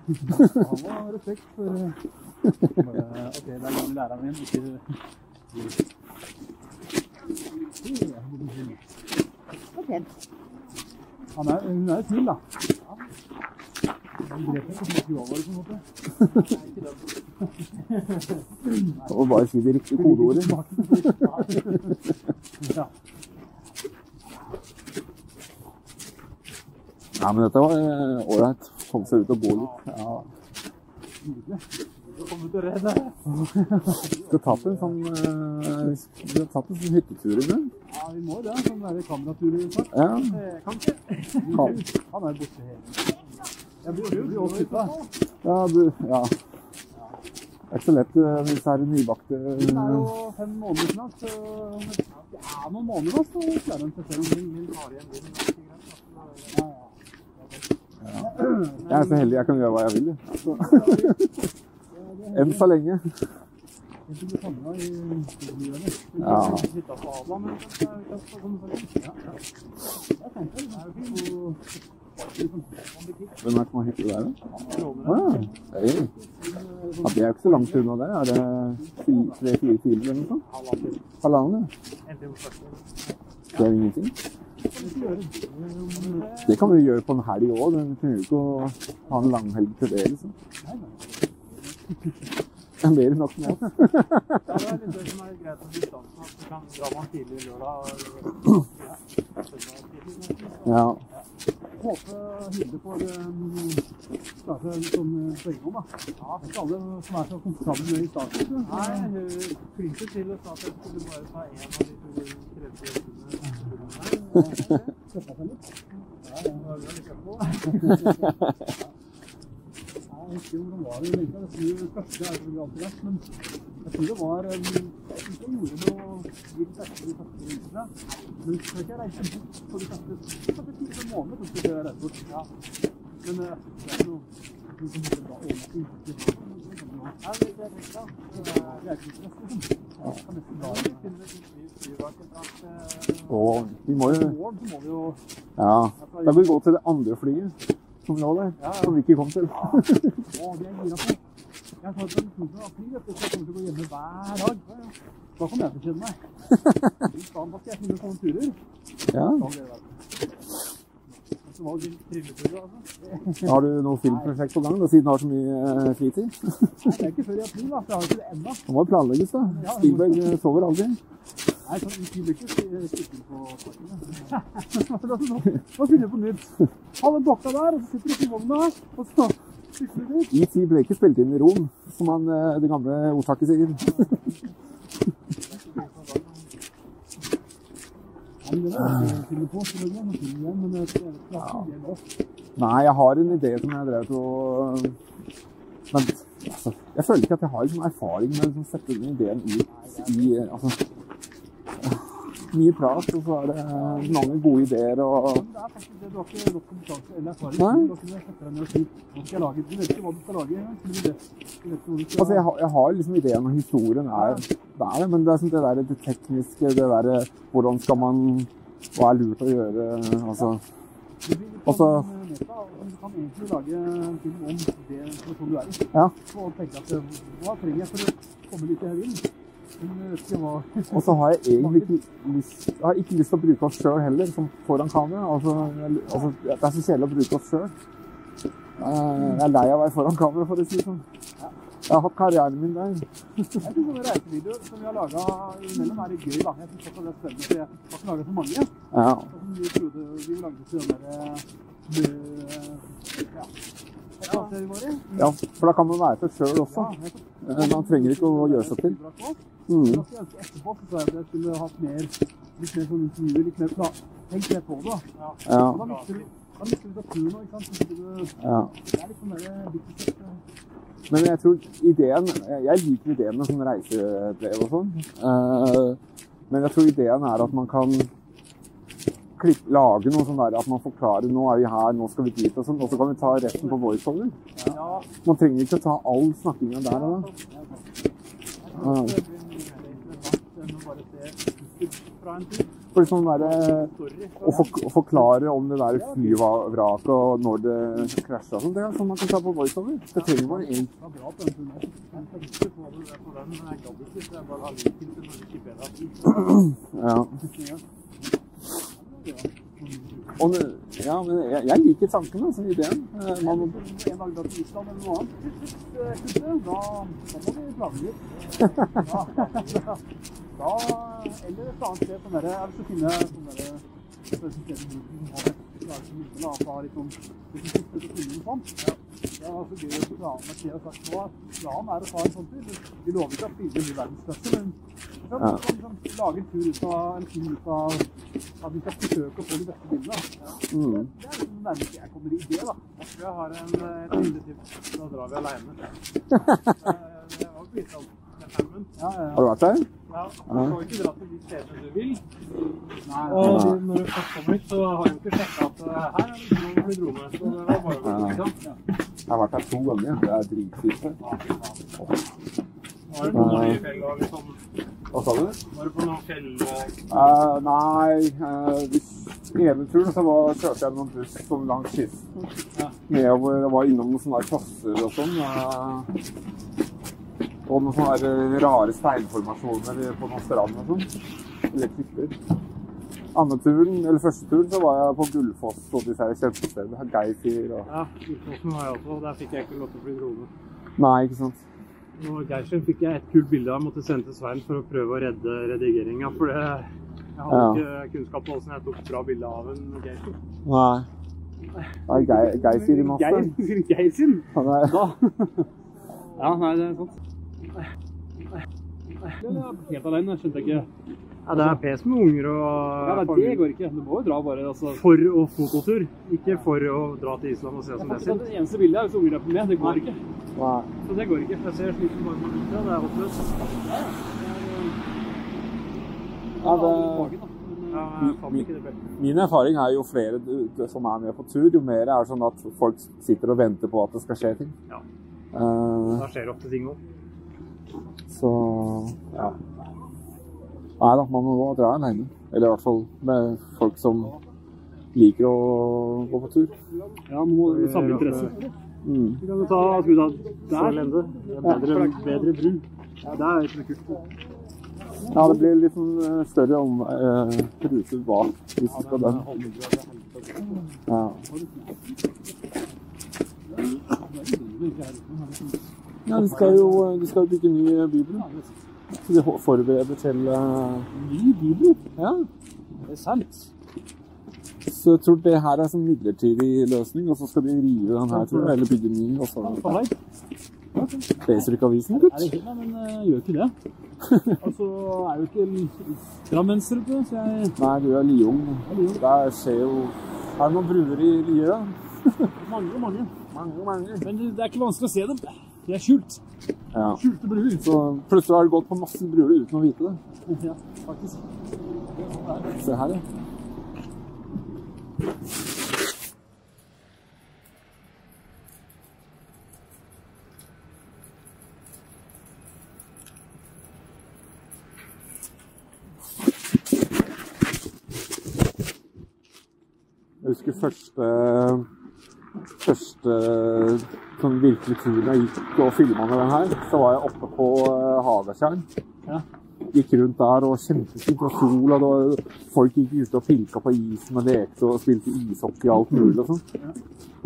Han var respekt for eh, Ok, det er gamle læreren min, ikke Han er, hun er snill, da. Det grep var det, på en måte. Og bare si de riktige kodeordene. Ja. Ja, men dette var eh, ålreit. Komme seg ut og gå litt. Ja. Kom til å redde. Skal tatt en sånn eh, Vi har tatt en sånn hyttetur i bunn. Ja, vi må det. Sånn der kameratur snart. Ja. Eh, Kan ikke. Han er borte hele Jeg blir jo bli også. Ja, du Ja. Det er ikke så lett hvis det er nybakte Det er jo fem måneder snart, så ja, noen måneder da, så klarer en seg selv om Vi har igjen det er da. Ja, ja. Jeg er så heldig jeg kan gjøre hva jeg vil. Så. Enn så lenge. Ja. Hvem er det som har hytte der, da? Ah. Ja, det er jo ikke så langt unna der. Er det tre-fire timer eller noe sånt? Halvannen? ja. Det er ingenting. Det kan vi gjøre på en helg òg. Vi trenger ikke å ha en langhelg til det. liksom. Det er mer nok nå. Det er litt er greit med distansen, at du kan dra man tidlig lørdag ja. Håpe Hilde får um, klare seg sånn uh, på egen hånd, da. Ja, er ikke alle som er så komfortable med i starten. Nei, hun klinte til å sa at jeg bare ta en av de to tredje rundene. Støtta seg litt. Ja, det var det liksom på. Ja, Jeg var det egentlig. Det første er selvfølgelig alltid verst, men jeg tror det var Jeg synes jeg gjorde noe litt verste de første rundene. Men så jeg reiste bort på de første første fire månedene. Så jeg reise bort. Ja. Men det er ikke noe noe som heter bra overnatting. Ja, det er rett, da. Det er ikke stress. Ja, det kan nesten Da være vi finner et nytt flyvak et eller annet. Og vi må jo Ja. Da vil vi gå til det andre flyet som ja, der. Som vi ikke kom til. Å, det er jeg gira på. Jeg en tur fra april, vet du, så jeg kommer til å gå hjemme hver dag. Da kommer jeg til å kjenne meg. I stedet skal jeg finne sånne turer. Ja. Altså. Har du noe filmprosjekt på gang da, siden du har så mye eh, fritid? Nei, det er ikke før i april, da. For jeg har ikke det ennå. Det må planlegges, da. Spielberg eh, sover aldri. Nei, sånn uker stikker på parken. Nå finner vi på nytt. Ha den dokka der, og så sitter du på vogna, og så sykler du dit. I ble ikke spilt inn i Rom, som han, eh, det gamle ordtaket sier. Er er. Nei, jeg har en idé som jeg drev til å Jeg føler ikke at jeg har liksom erfaring med å sette den ideen ut i altså, Mye prat, og så er det mange gode ideer og det er faktisk det. Du har ikke nok kompetanse eller erfaring. Nei. å sette deg ned og si nå skal jeg lage Du vet ikke hva du skal lage Du vet, Du vet du skal Altså, jeg, har- jeg har liksom ideen, og historien er der, men det er sånn det der det tekniske, det derre Hvordan skal man Hva er lurt å gjøre? Altså litt Og så- men Du kan egentlig lage en film om det situasjonen du er i. Ja. Og tenke at eh, hva trenger jeg for å komme dit jeg vil? Og så har jeg egentlig ikke lyst har ikke lyst til å bruke oss sjøl heller, som foran kamera. Altså, jeg, altså, det er så kjedelig å bruke oss sjøl. Jeg er lei av å være foran kamera, for å si det sånn. Jeg har hatt karrieren min der. Jeg synes sånne reisevideoer som vi har laga imellom, er gøy. da. Jeg synes også det er spennende, for jeg har ikke laga så mange. Ja. Som vi trodde vi lagde til den derre Ja. Vi våre? ja, for da kan man være seg sjøl også. Ja, Eh, Man trenger ikke å gjøre seg til. Men Mm. også etterpå så sa jeg at jeg skulle hatt mer litt mer sånn intervjuer, litt mer plan. Tenk det på det, da. Ja. Da mister du da mister du naturen ikke sant. Du- ja. Det er litt sånn bittert. Men jeg tror ideen Jeg liker ideen med sånn reisebrev og sånn. Eh, Men jeg tror ideen er at man kan klipp, lage noe sånn der at man forklarer nå er vi her, nå skal vi dit og sånn, og så kan vi ta resten på voiceover. Ja. Man trenger ikke å ta all snakkinga der og da. Ja. For liksom der, Story. å, for, å forklare om det der flyvraket og når det krasja sånn, det er sånn man kan ta på voiceover. Det trenger bare Wikipedia. Ja. Og, ja, men jeg, jeg liker tanken, altså, ideen. Eh, Man, må- En dag dra til Island eller noe annet. Da, da må vi planlegge litt. Da, da, eller et annet sted. Sånn derre Jeg vil finne sånn derre steder som har klarer så mye, da, at har litt sånn noe sånt. Ja. Det er så gøy å plane med og sagt nå planen er å ta en sånn tur. Vi lover ikke at bildet blir verdensklasse, men kan, Ja. kan, kan lage en tur ut av en film ut av at vi skal å få de beste bildene. Ja. Det er liksom nærmest jeg kommer i idé, da. Jeg tror jeg har en, et. Da drar vi aleine. Det alt med skjermen. Ja, ja, Har du vært der? Ja. Du kan ikke dra til de stedene du vil. Og Og når du først kommer hit, så har du ikke sjekka at eh, her er det noen med, Så det var bare å gå ikke sant? Jeg har vært her to ganger. Det er dritfint. Var det på noen fjell og liksom Hva sa du? Var det på noen fjell Uh, nei, uh, hvis ene turen så var, kjørte jeg noen buss sånn langs kysten. Nedover, jeg var innom noen sånne klasser og sånn. eh, og noen sånne rare steinformasjoner på noen strand og sånn. klipper. Andre turen, eller første turen så var jeg på Gullfoss og disse kjempestedene. Geysir og Ja, Gullfossen var jeg også. Der fikk jeg ikke lov til å fly drone. Nei, ikke sant. Og Geirsen fikk jeg et kult bilde av. Måtte sende til Svein for å prøve å redde redigeringa. For det, jeg hadde Ja. ikke kunnskap på åssen jeg tok bra bilde av en Geirsen. Nei. Det er Gei- Geysir i masse. Geir, Geir sin? Ja, nei, det er sant. Er helt alene, skjønte jeg ikke. Ja, det er pes med unger og Ja, men det går ikke. Du må jo dra bare. altså. For å fototur, ikke for å dra til Island og se som det sitt. det eneste bildet er hvis unger er på med. Det går ikke. nei. Så det går ikke. Jeg ser sliten bare med ultra, det er håpløst. Ja, det, Ja, det er... min erfaring er jo flere som er med på tur, jo mer er det sånn at folk sitter og venter på at det skal skje ting. Ja. Eh, Da skjer det ofte ting òg. Så ja. Nei da, man må dra alene. Eller i hvert fall med folk som liker å gå på tur. Ja, man må med samme interesse. Mm. Vi kan jo ta, skal ta der? Lende. Det er bedre, bedre bru. Ja, det er ikke noe kult. Ja, det blir litt sånn eh, større om, eh, rute bak hvis du skal den. Ja. Ja, de skal jo de skal bygge ny bibel. Så de forbereder til eh, Ny bibel? Ja. Det er sant. Så jeg tror det her er en midlertidig løsning, og så skal de rive den her, tror jeg, eller bygge ny. Og så leser du ikke avisen, gutt? Er det nei, men uh, gjør ikke det. altså, er jo ikke drammenser, vet så jeg Nei, du er Liung. Der skjer jo Er det noen bruer i Lier, da? Mange, mange. Mange, mange. Men det er ikke vanskelig å se dem. De er skjult. Ja. Skjulte bruer. Så plutselig har du gått på masse bruer uten å vite det. Ja, faktisk. Se her, ja. Jeg husker første første sånn virkelig turen jeg gikk og filma med den her, så var jeg oppe på uh, Hagatjern. Ja. Gikk rundt der og kjempefint og sol, og var, folk gikk ute og pilka på isen og lekte og spilte ishockey og alt mulig og sånn.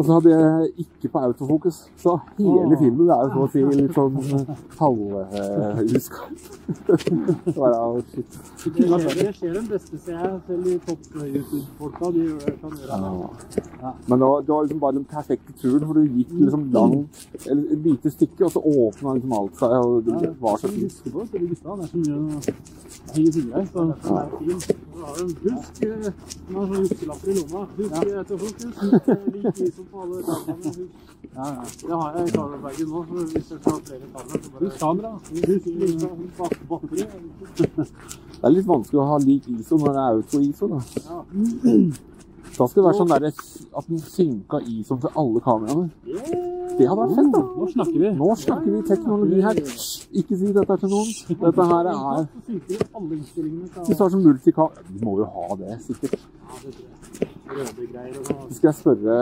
Og så hadde jeg ikke på autofokus, så hele filmen er jo så å si litt sånn halvhuska. shit. Det skjer, det skjer den beste, ser jeg. Selv de topp-YouTube-folka. De gjør det det. Ja. Men det var, det var liksom bare den perfekte turen, for du gikk liksom langt, eller et lite stykke, og så åpna liksom alt seg, og det var så fint. fint. Det. Det er så mye henger fingre. Så det er fint. Så har du en husk. man har sånn huskelapper i lomma. Husk ja. autofokus. Husk Like lik liksom på alle. Husk. Ja, ja. Det har jeg i kamerabagen nå. så Hvis jeg skal ha flere kameraer, så bare Husk kamera. Husk liksom batteri. Det er litt vanskelig å ha lik ISO når det er auto-ISO, da. Ja. Da skal det være sånn der, at den synka som for alle kameraene. Det hadde vært fett, da. Nå snakker vi. Nå snakker vi teknologi her. Ikke si dette til noen. Dette her er. Hvis du har sånn multikam... Vi må jo ha det, sikkert. Så skal jeg spørre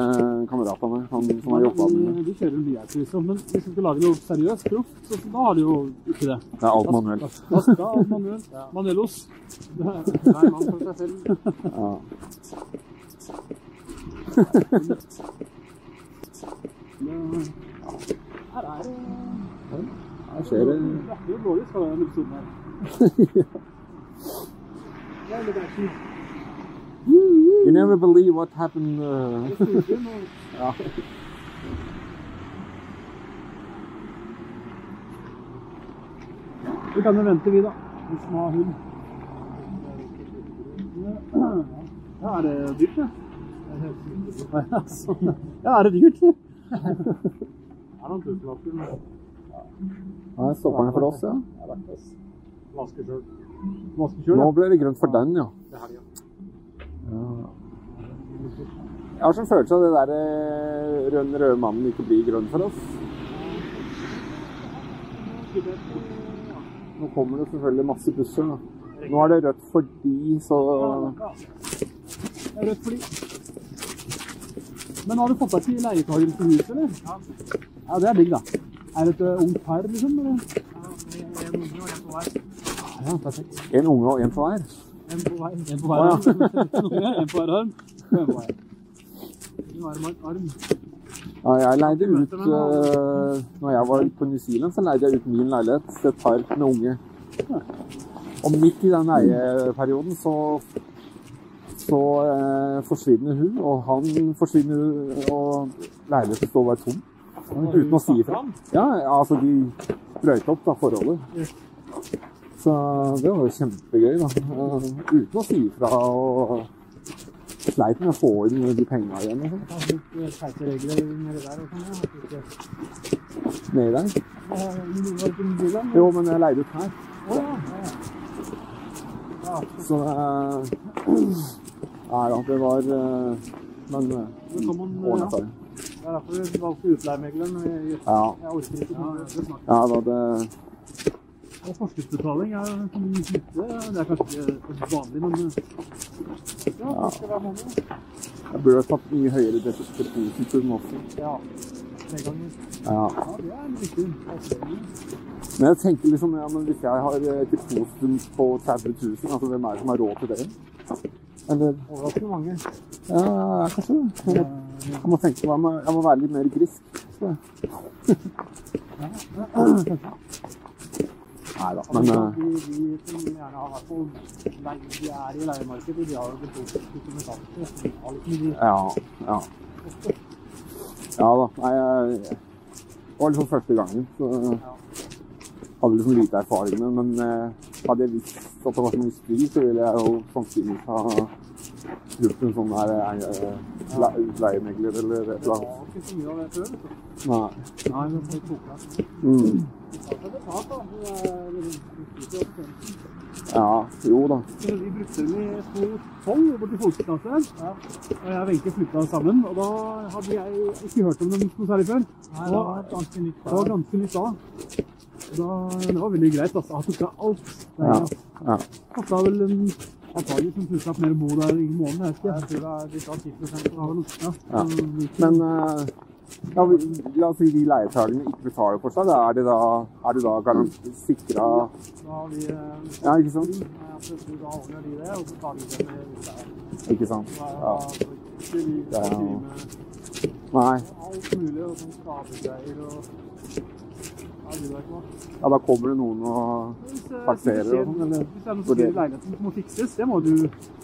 kameratene han som har jobba med det. De, kjører kjører her, liksom. Men hvis du skal lage noe seriøst proff, så da har de jo ikke det. Det er alt manuelt. Da skal alt manuelt. Manuellos. Det er Hver mann for seg selv. Ja. Her er det Her skjer det skal episoden her. Det er. You never believe what happened uh... Ja. Vi kan jo vente, vi, da. Hvis har hund. Ja, er det dyrt, det? Ja, sånn. Ja, er det dyrt? Det er noen tusenlapper. men Nei, stopper den for oss, ja. er verdt det, ass. Vaske sjøl. Nå blir ble det grønt for den, ja. Ja. Jeg har sånn følelse av det der eh, den røde mannen ikke blir grønn for oss. Nå kommer det selvfølgelig masse busser. Nå er det rødt fordi, så er rødt fly. Men har du fått deg til leietager til huset, eller? Ja. Ja, det er digg, da. Er det et uh, ungt par, liksom? Eller? Ja, en unge og en på hver. Ja, perfekt. en unge og en på hver. En på hver. En på hver arm. en på hver arm. En på hver. En arm, arm. Ja, jeg leide ut uh, Når jeg var på New Zealand, så leide jeg ut min leilighet til et par med unge. Og midt i den eieperioden så så eh, forsvinner hun, og han forsvinner, og leiligheten står bare tom. Uten å si ifra. Ja, altså de brøyte opp da, forholdet. Så det var jo kjempegøy, da. Eh, uten å si ifra og sleit med å få inn de pengene igjen. teite regler nedi der og Nedi der. Jo, men jeg leide ut her. Å, ja, ja. Ja, Så eh, Nei da, det var eh, Men Det eh, kan man, ja. Det er derfor vi valgte utleiemegleren. Jeg, Ja. jeg orker ikke ja, det snakker. Ja da, det Og forskuddsbetaling er kan du slutte. Det er kanskje ikke vanlig, men ja, det skal være måned. Jeg burde tatt mye høyere depositum også. Ja. Ja. Ja, det er viktig. Men jeg tenker liksom, ja, men hvis jeg har eh, depositum på 30 000, altså hvem er det som har råd til det? Eller Overraskende mange. Ja, kanskje det. Jeg må, jeg må tenke meg, jeg må, være litt mer grisk. jeg. Nei da, men Altså, eh, de, de som gjerne har vært på de er i leiemarkedet, de har jo betalt liksom Ja, ja. Ja da. Nei, jeg, det var liksom første gangen, så hadde liksom lite erfaring med. Men eh, hadde jeg visst at det var så mye styr, så ville jeg jo sannsynligvis ha gjort en sånn der eh, le- leiemegler eller et eller Det annet. var ikke så mye av det før. vet du. Nei. Nei, men det tok meg. Mm. Det da. Det det det Ja, jo da. Så vi brukte dem i 2012 borti Folketeatret. Ja. Og jeg og Wenche flytta sammen. Og da hadde jeg ikke hørt om dem noe særlig før. Nei, det var ganske nytt. Det var ganske nytt da. Da. Det var veldig greit. altså. Han tok av alt. Det Ja. ja. Ja. kosta vel en antagelig som tusenlapp mer å bo der i måneden. Jeg ikke. Jeg tror det er litt av 10 Det var vel- Ja. Ja. Men uh, ja, vi- la oss si de leietakerne ikke betaler for seg. Da er det da, er det da garant- sikra Da har vi eh, Ja, ikke sant? Da avgjør de det, og så tar vi det med husleie. Ikke sant? Ja. er Nei. alt mulig, og sånn skadegreier og Ja. Ja, da kommer det noen og det og sånn, eller? Hvis det er noe som i leiligheten som må fikses, det må du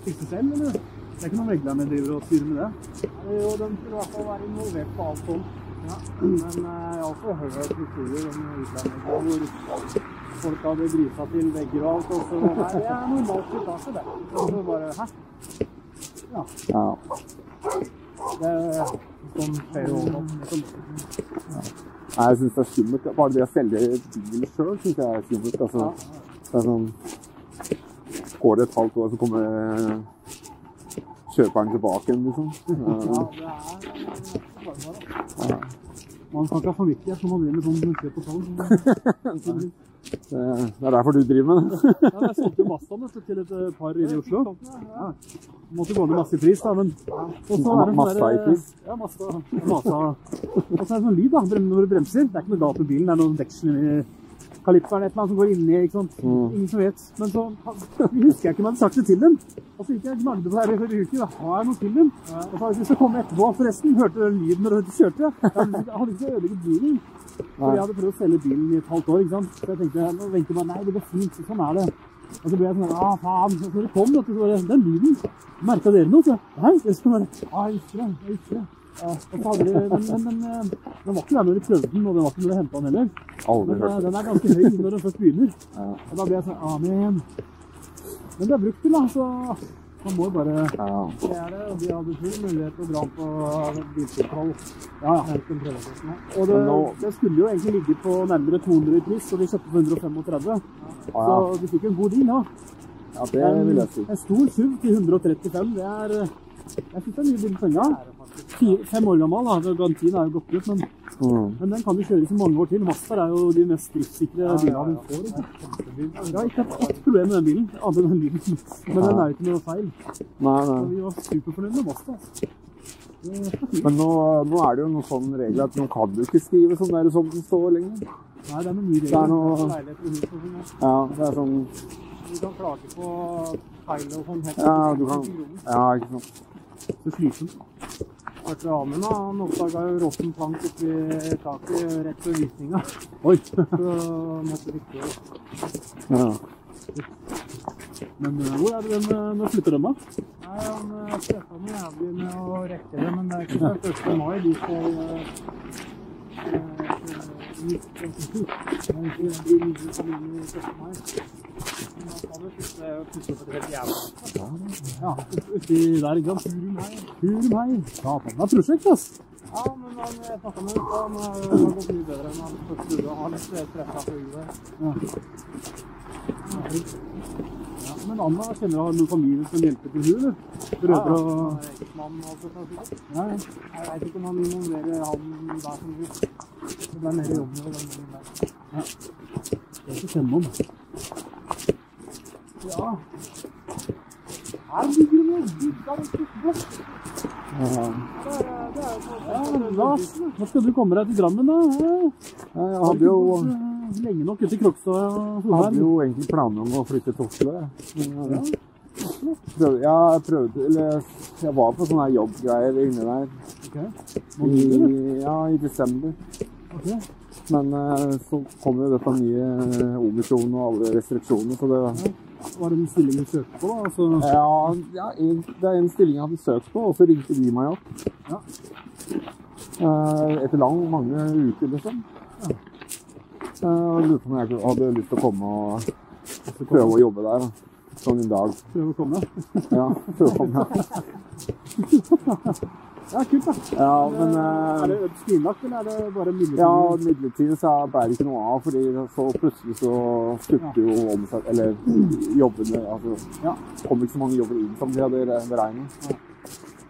fikse selv, eller? Det er ikke noen meglerne driver og styrer med det. Jo, de skulle i hvert fall være involvert på alt sånt. Ja. Men eh, jeg har også hørt historier om utlendinger hvor folk hadde grisa til vegger og alt, og så Nei, det er normalt slitasje, det. Og så bare Hæ? Ja. Det sånn skjer jo overalt. Nei, jeg syns det er skummelt. Bare det å selge bil sjøl syns jeg er skummelt. Altså, det er sånn Går det et halvt år, så kommer kjøperen tilbake igjen, liksom. Ja, det er. Man kan ikke ha samvittighet når man driver med sånn kjøp og salg. Det det er derfor du driver med det. Ja, jeg solgte jo Mazdaen til et eh, par inne i Oslo. Ja. Måtte gå ned masse i pris, da, men Mazda i pris? Ja, Mazda. Og så er det sånn lyd da, når du bremser. Det er ikke noe galt med bilen, det er noen deksel inni kaliperen et eller annet som går inni, ikke sant. Mm. Ingen som vet. Men så husker jeg ikke om jeg hadde sagt det til dem. Og så gikk jeg og gnagde på det her i forrige uke. Da. Har jeg noe til dem? Og så hvis jeg komme etterpå. Forresten, hørte du lyden når du kjørte? Jeg hadde ikke- jeg hadde ikke lyst til å ødelegge bilen. For jeg hadde prøvd å selge bilen i et halvt år, ikke sant. Så jeg tenkte, nå venter jeg bare, nei, det går fint, sånn er det. Og så ble jeg sånn, ah, faen. Så når det kom, vet du, så var det, den lyden, merket dere noe? Så, nei, det skal være, ah, jeg husker det, jeg husker det. Ja, det, men, men, men eh, den var ikke der når du prøvde den, og den var ikke når du hentet den heller. Aldri Men eh, hørt den er ganske høy når den først begynner. Ja. Og da ble jeg sånn, amen. Men det er brukt til, da, så man må bare, Ja. Det er det, og de hadde full mulighet til å dra på bilkontroll. ja, ja. Og det, nå- det skulle jo egentlig ligge på nærmere 200 i pris, og de kjøpte for 135. Så vi de fikk en god deal, da. ja, det vil jeg si. En stor SUV til 135, det er eh, Jeg syns det er mye bil penger. Fem år gammel, da. Garantien er jo gått ut, men, Mm. men den kan jo kjøres i mange år til. Master er jo de mest driftssikre bilene du får. Ikke? Jeg har ikke hatt ett problem med den bilen, annet enn den lyden. Men den er jo ikke noe feil. Nei, Så vi var superfornøyde med Master. Det. Men nå, nå er det jo noen sånn regel at nå kan du ikke skrive sånn der som det står lenger. Nei, det er noen nye Det er regler. noe sånn. ja. Ja, det er sånn Du kan klage på feil og sånn. Ja, du kan Ja, ikke sant. Så slitsomt. Arthur Amund han oppdaga råtten plank oppi taket rett ved visninga. Oi. Så måtte vi ikke Ja. Men eh, hvor er det den eh, Når slutter den, da? Nei, han eh, stressa noe jævlig med å rekke det, men det er ikke før 1. mai. De skal eh, Ja, uti der, ikke sant? Hurum hei. Hurum hei. Satan, det er prosjekt, ass. Ja, men han, jeg snakket med ham, han har har gått mye bedre enn han første trodde. Han har litt stressa på huet. Ja, men Anna kjenner du noen familie som hjelper til hun, eller? Brødre og er eksmann og alt der, sikkert. Ja, ja. Jeg vet ikke om han involverer han der som du Det ble mer jobb med den der. Ja. Det er ikke kjenne noen. Ja. Her bygger det noe bygd av en på Ja, Lars, skal du komme deg til Drammen, da? Ja. Jeg hadde jo, Lenge nok ute i Krokstad Jeg hadde jo egentlig planer om å flytte til Oslo. Ja. Prøvde, ja, jeg prøvde Eller jeg var på sånne jobbgreier inni der Ok. i, ja, i desember. Ok. Men eh, så kom jo dette nye eh, omikron og alle restriksjoner, så det Var det en stilling du søkte på, da? Altså, Ja, ja en, det er en stilling jeg hadde søkt på, og så ringte de meg opp. Ja. Eh, etter lang, mange uker, liksom. Ja. og lurte på om jeg hadde lyst til å komme og prøve å jobbe der. Da. sånn en dag. Prøve å komme. Ja, prøve å komme. Ja, kult, da. Ja, men Er det det skrinlagt, eller er det bare midlertidig? Ja, midlertidig så ble det ikke noe av, fordi så plutselig så sluttet jo omsatt, Eller jobbene Altså, Ja. kom ikke så mange jobber inn som de hadde beregnet. Ja.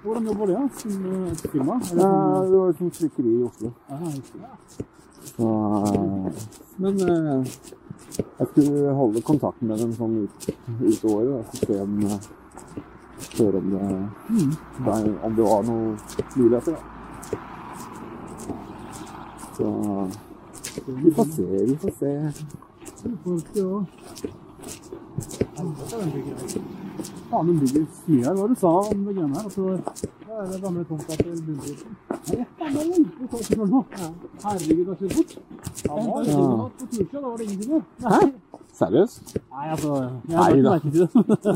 Hvordan jobber det, da? Som eh, et firma? Ja, sånn- det var som trykkeri i Oslo. Ja, just ja. Så, eh, men eh, jeg skulle holde kontakten med dem sånn ut, ut året, og se om høre om det, det- om det var noen muligheter. Da. Så vi får se, vi får se. Her. Faen, den bygger mye her. Hva du sa om det grønne her? Altså, det er det gamle tomta til Bunnprisen? Er. Herregud, det har skjedd fort. Ja, det var Ja. ja. På tursida, da var det ingenting der. Hæ? Seriøst? Nei, altså Jeg Nei ikke da.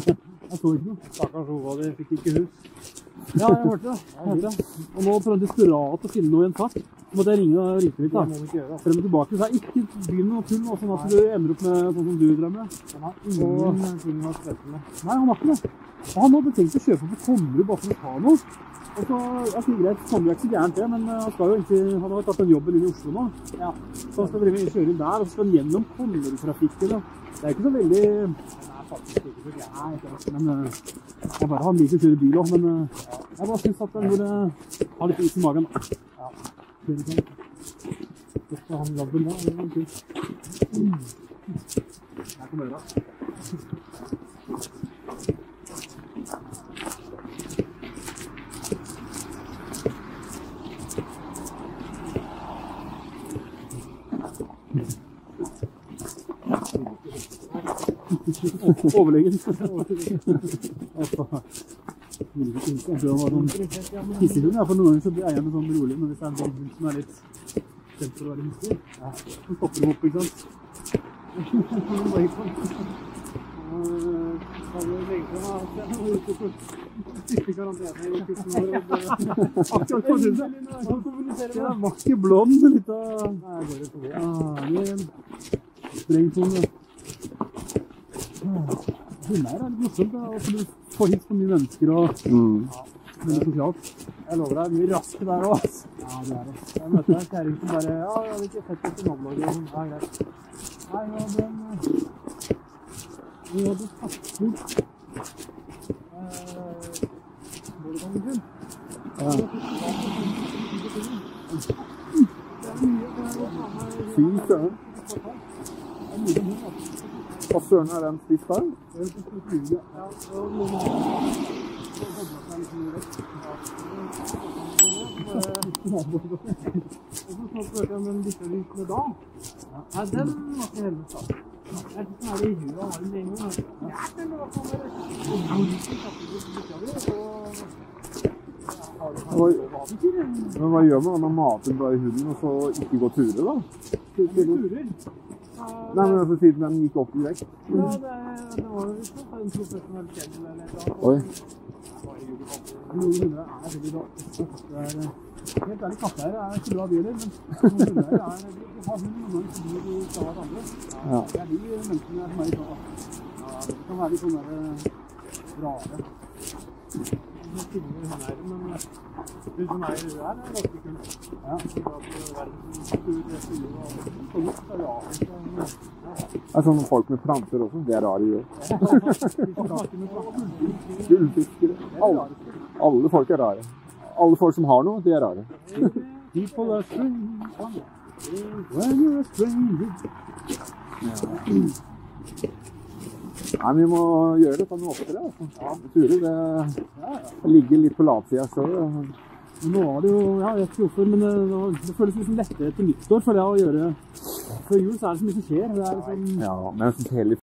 det. Ikke noe. Stakkars Ova, de fikk ikke hus. Ja, jeg hørte det. Jeg hørte det. Og nå prøvde jeg desperat å finne noe i en sak. Så måtte jeg ringe og ringte litt. da. Frem og tilbake. Så jeg ikke begynn å noe sånn at du ender opp med sånn som du drømmer. Han har ingenting å stresse med. Nei, han har ikke det. Og han hadde tenkt å kjøpe på Tomrud bare for å ta noe. Og så, jeg sier greit, Tomrud er ikke så gærent det, men eh, han skal jo egentlig, han har tatt den jobben inn i Oslo nå. Ja. Så han skal drive og kjøre inn der, og så skal han gjennom Tomrud-trafikken. Det er ikke så veldig Nei, faktisk ikke så gærent. Nei, ikke sant. Men eh, jeg bare, han liker å kjøre bil òg, men eh, jeg bare syns at han burde ha litt is i magen. da. Ja. Kjøre sånn. Så skal han jobben da, det var kult. Mm. Her kommer døra. Overlegen. Altså, ikke tenke. Jeg tror han var sånn hissehund. Ja, for noen ganger så blir eierne sånn rolig, men hvis det er en sånn hund som er litt kjent for å være hissig, ja, så stopper de opp, ikke sant? Bare gikk sånn. Hadde lenge siden jeg har vært ute på siste karantene i 14 år. og det- Akkurat på huset. Det er vakker blond, litt av en streng tone. Hundeeier er litt morsomt. og Du får hit så mye mennesker og Mm. veldig sosialt. Jeg lover deg, mye rask der òg. Ja, det er det. Jeg møtte ei kjerring som bare Ja, jeg hadde ikke sett og sånn. Ja, greit. Nei, nå hadde Hun hadde tatt bort Hvordan sin. Ja. Det er det ja. meg- Fy søren. Det er mye hund, altså. Hva søren er den spist der? Ja, i. Ja. Den. Nei, den var ikke hennes da. Jeg den er i huet og har den lenge. Ja, men hva faen er det? Og hvorfor satte du bytta di? Og... Ja, ikke? Men hva gjør man når man mater bare hunden, og så ikke går turer, da? Turer. Nei, men altså, siden den gikk opp i vekt. Ja, det, det var jo en profesjonell kjennel eller eller. Oi. Noen hunder er veldig bra. Det eh, helt ærlig, er ikke bra dyrer, men noen hundeeiere er de har hund noen ganger de skal ha andre. Ja. Det er de menneskene som er i ja, det kan være litt sånn eh, rare. Det finner hundeeiere, men hun som eier huet her, er ganske kul. Ja. Sånn. Det er sånn folk med planter også. Det er rare gjør. Gullfiskere. Alle, alle folk er rare. Alle folk som har noe, de er rare. People are strange when you're a stranger. Nei, vi må gjøre det noe oftere. Altså. Ja. Turer, det, det ligger litt på latsida sjøl. Nå var det jo Ja, jeg vet ikke hvorfor, men det, var- det føles liksom lettere etter nyttår. For det å gjøre Før jul så er det så mye som skjer. Det er liksom Ja, men jeg syns hele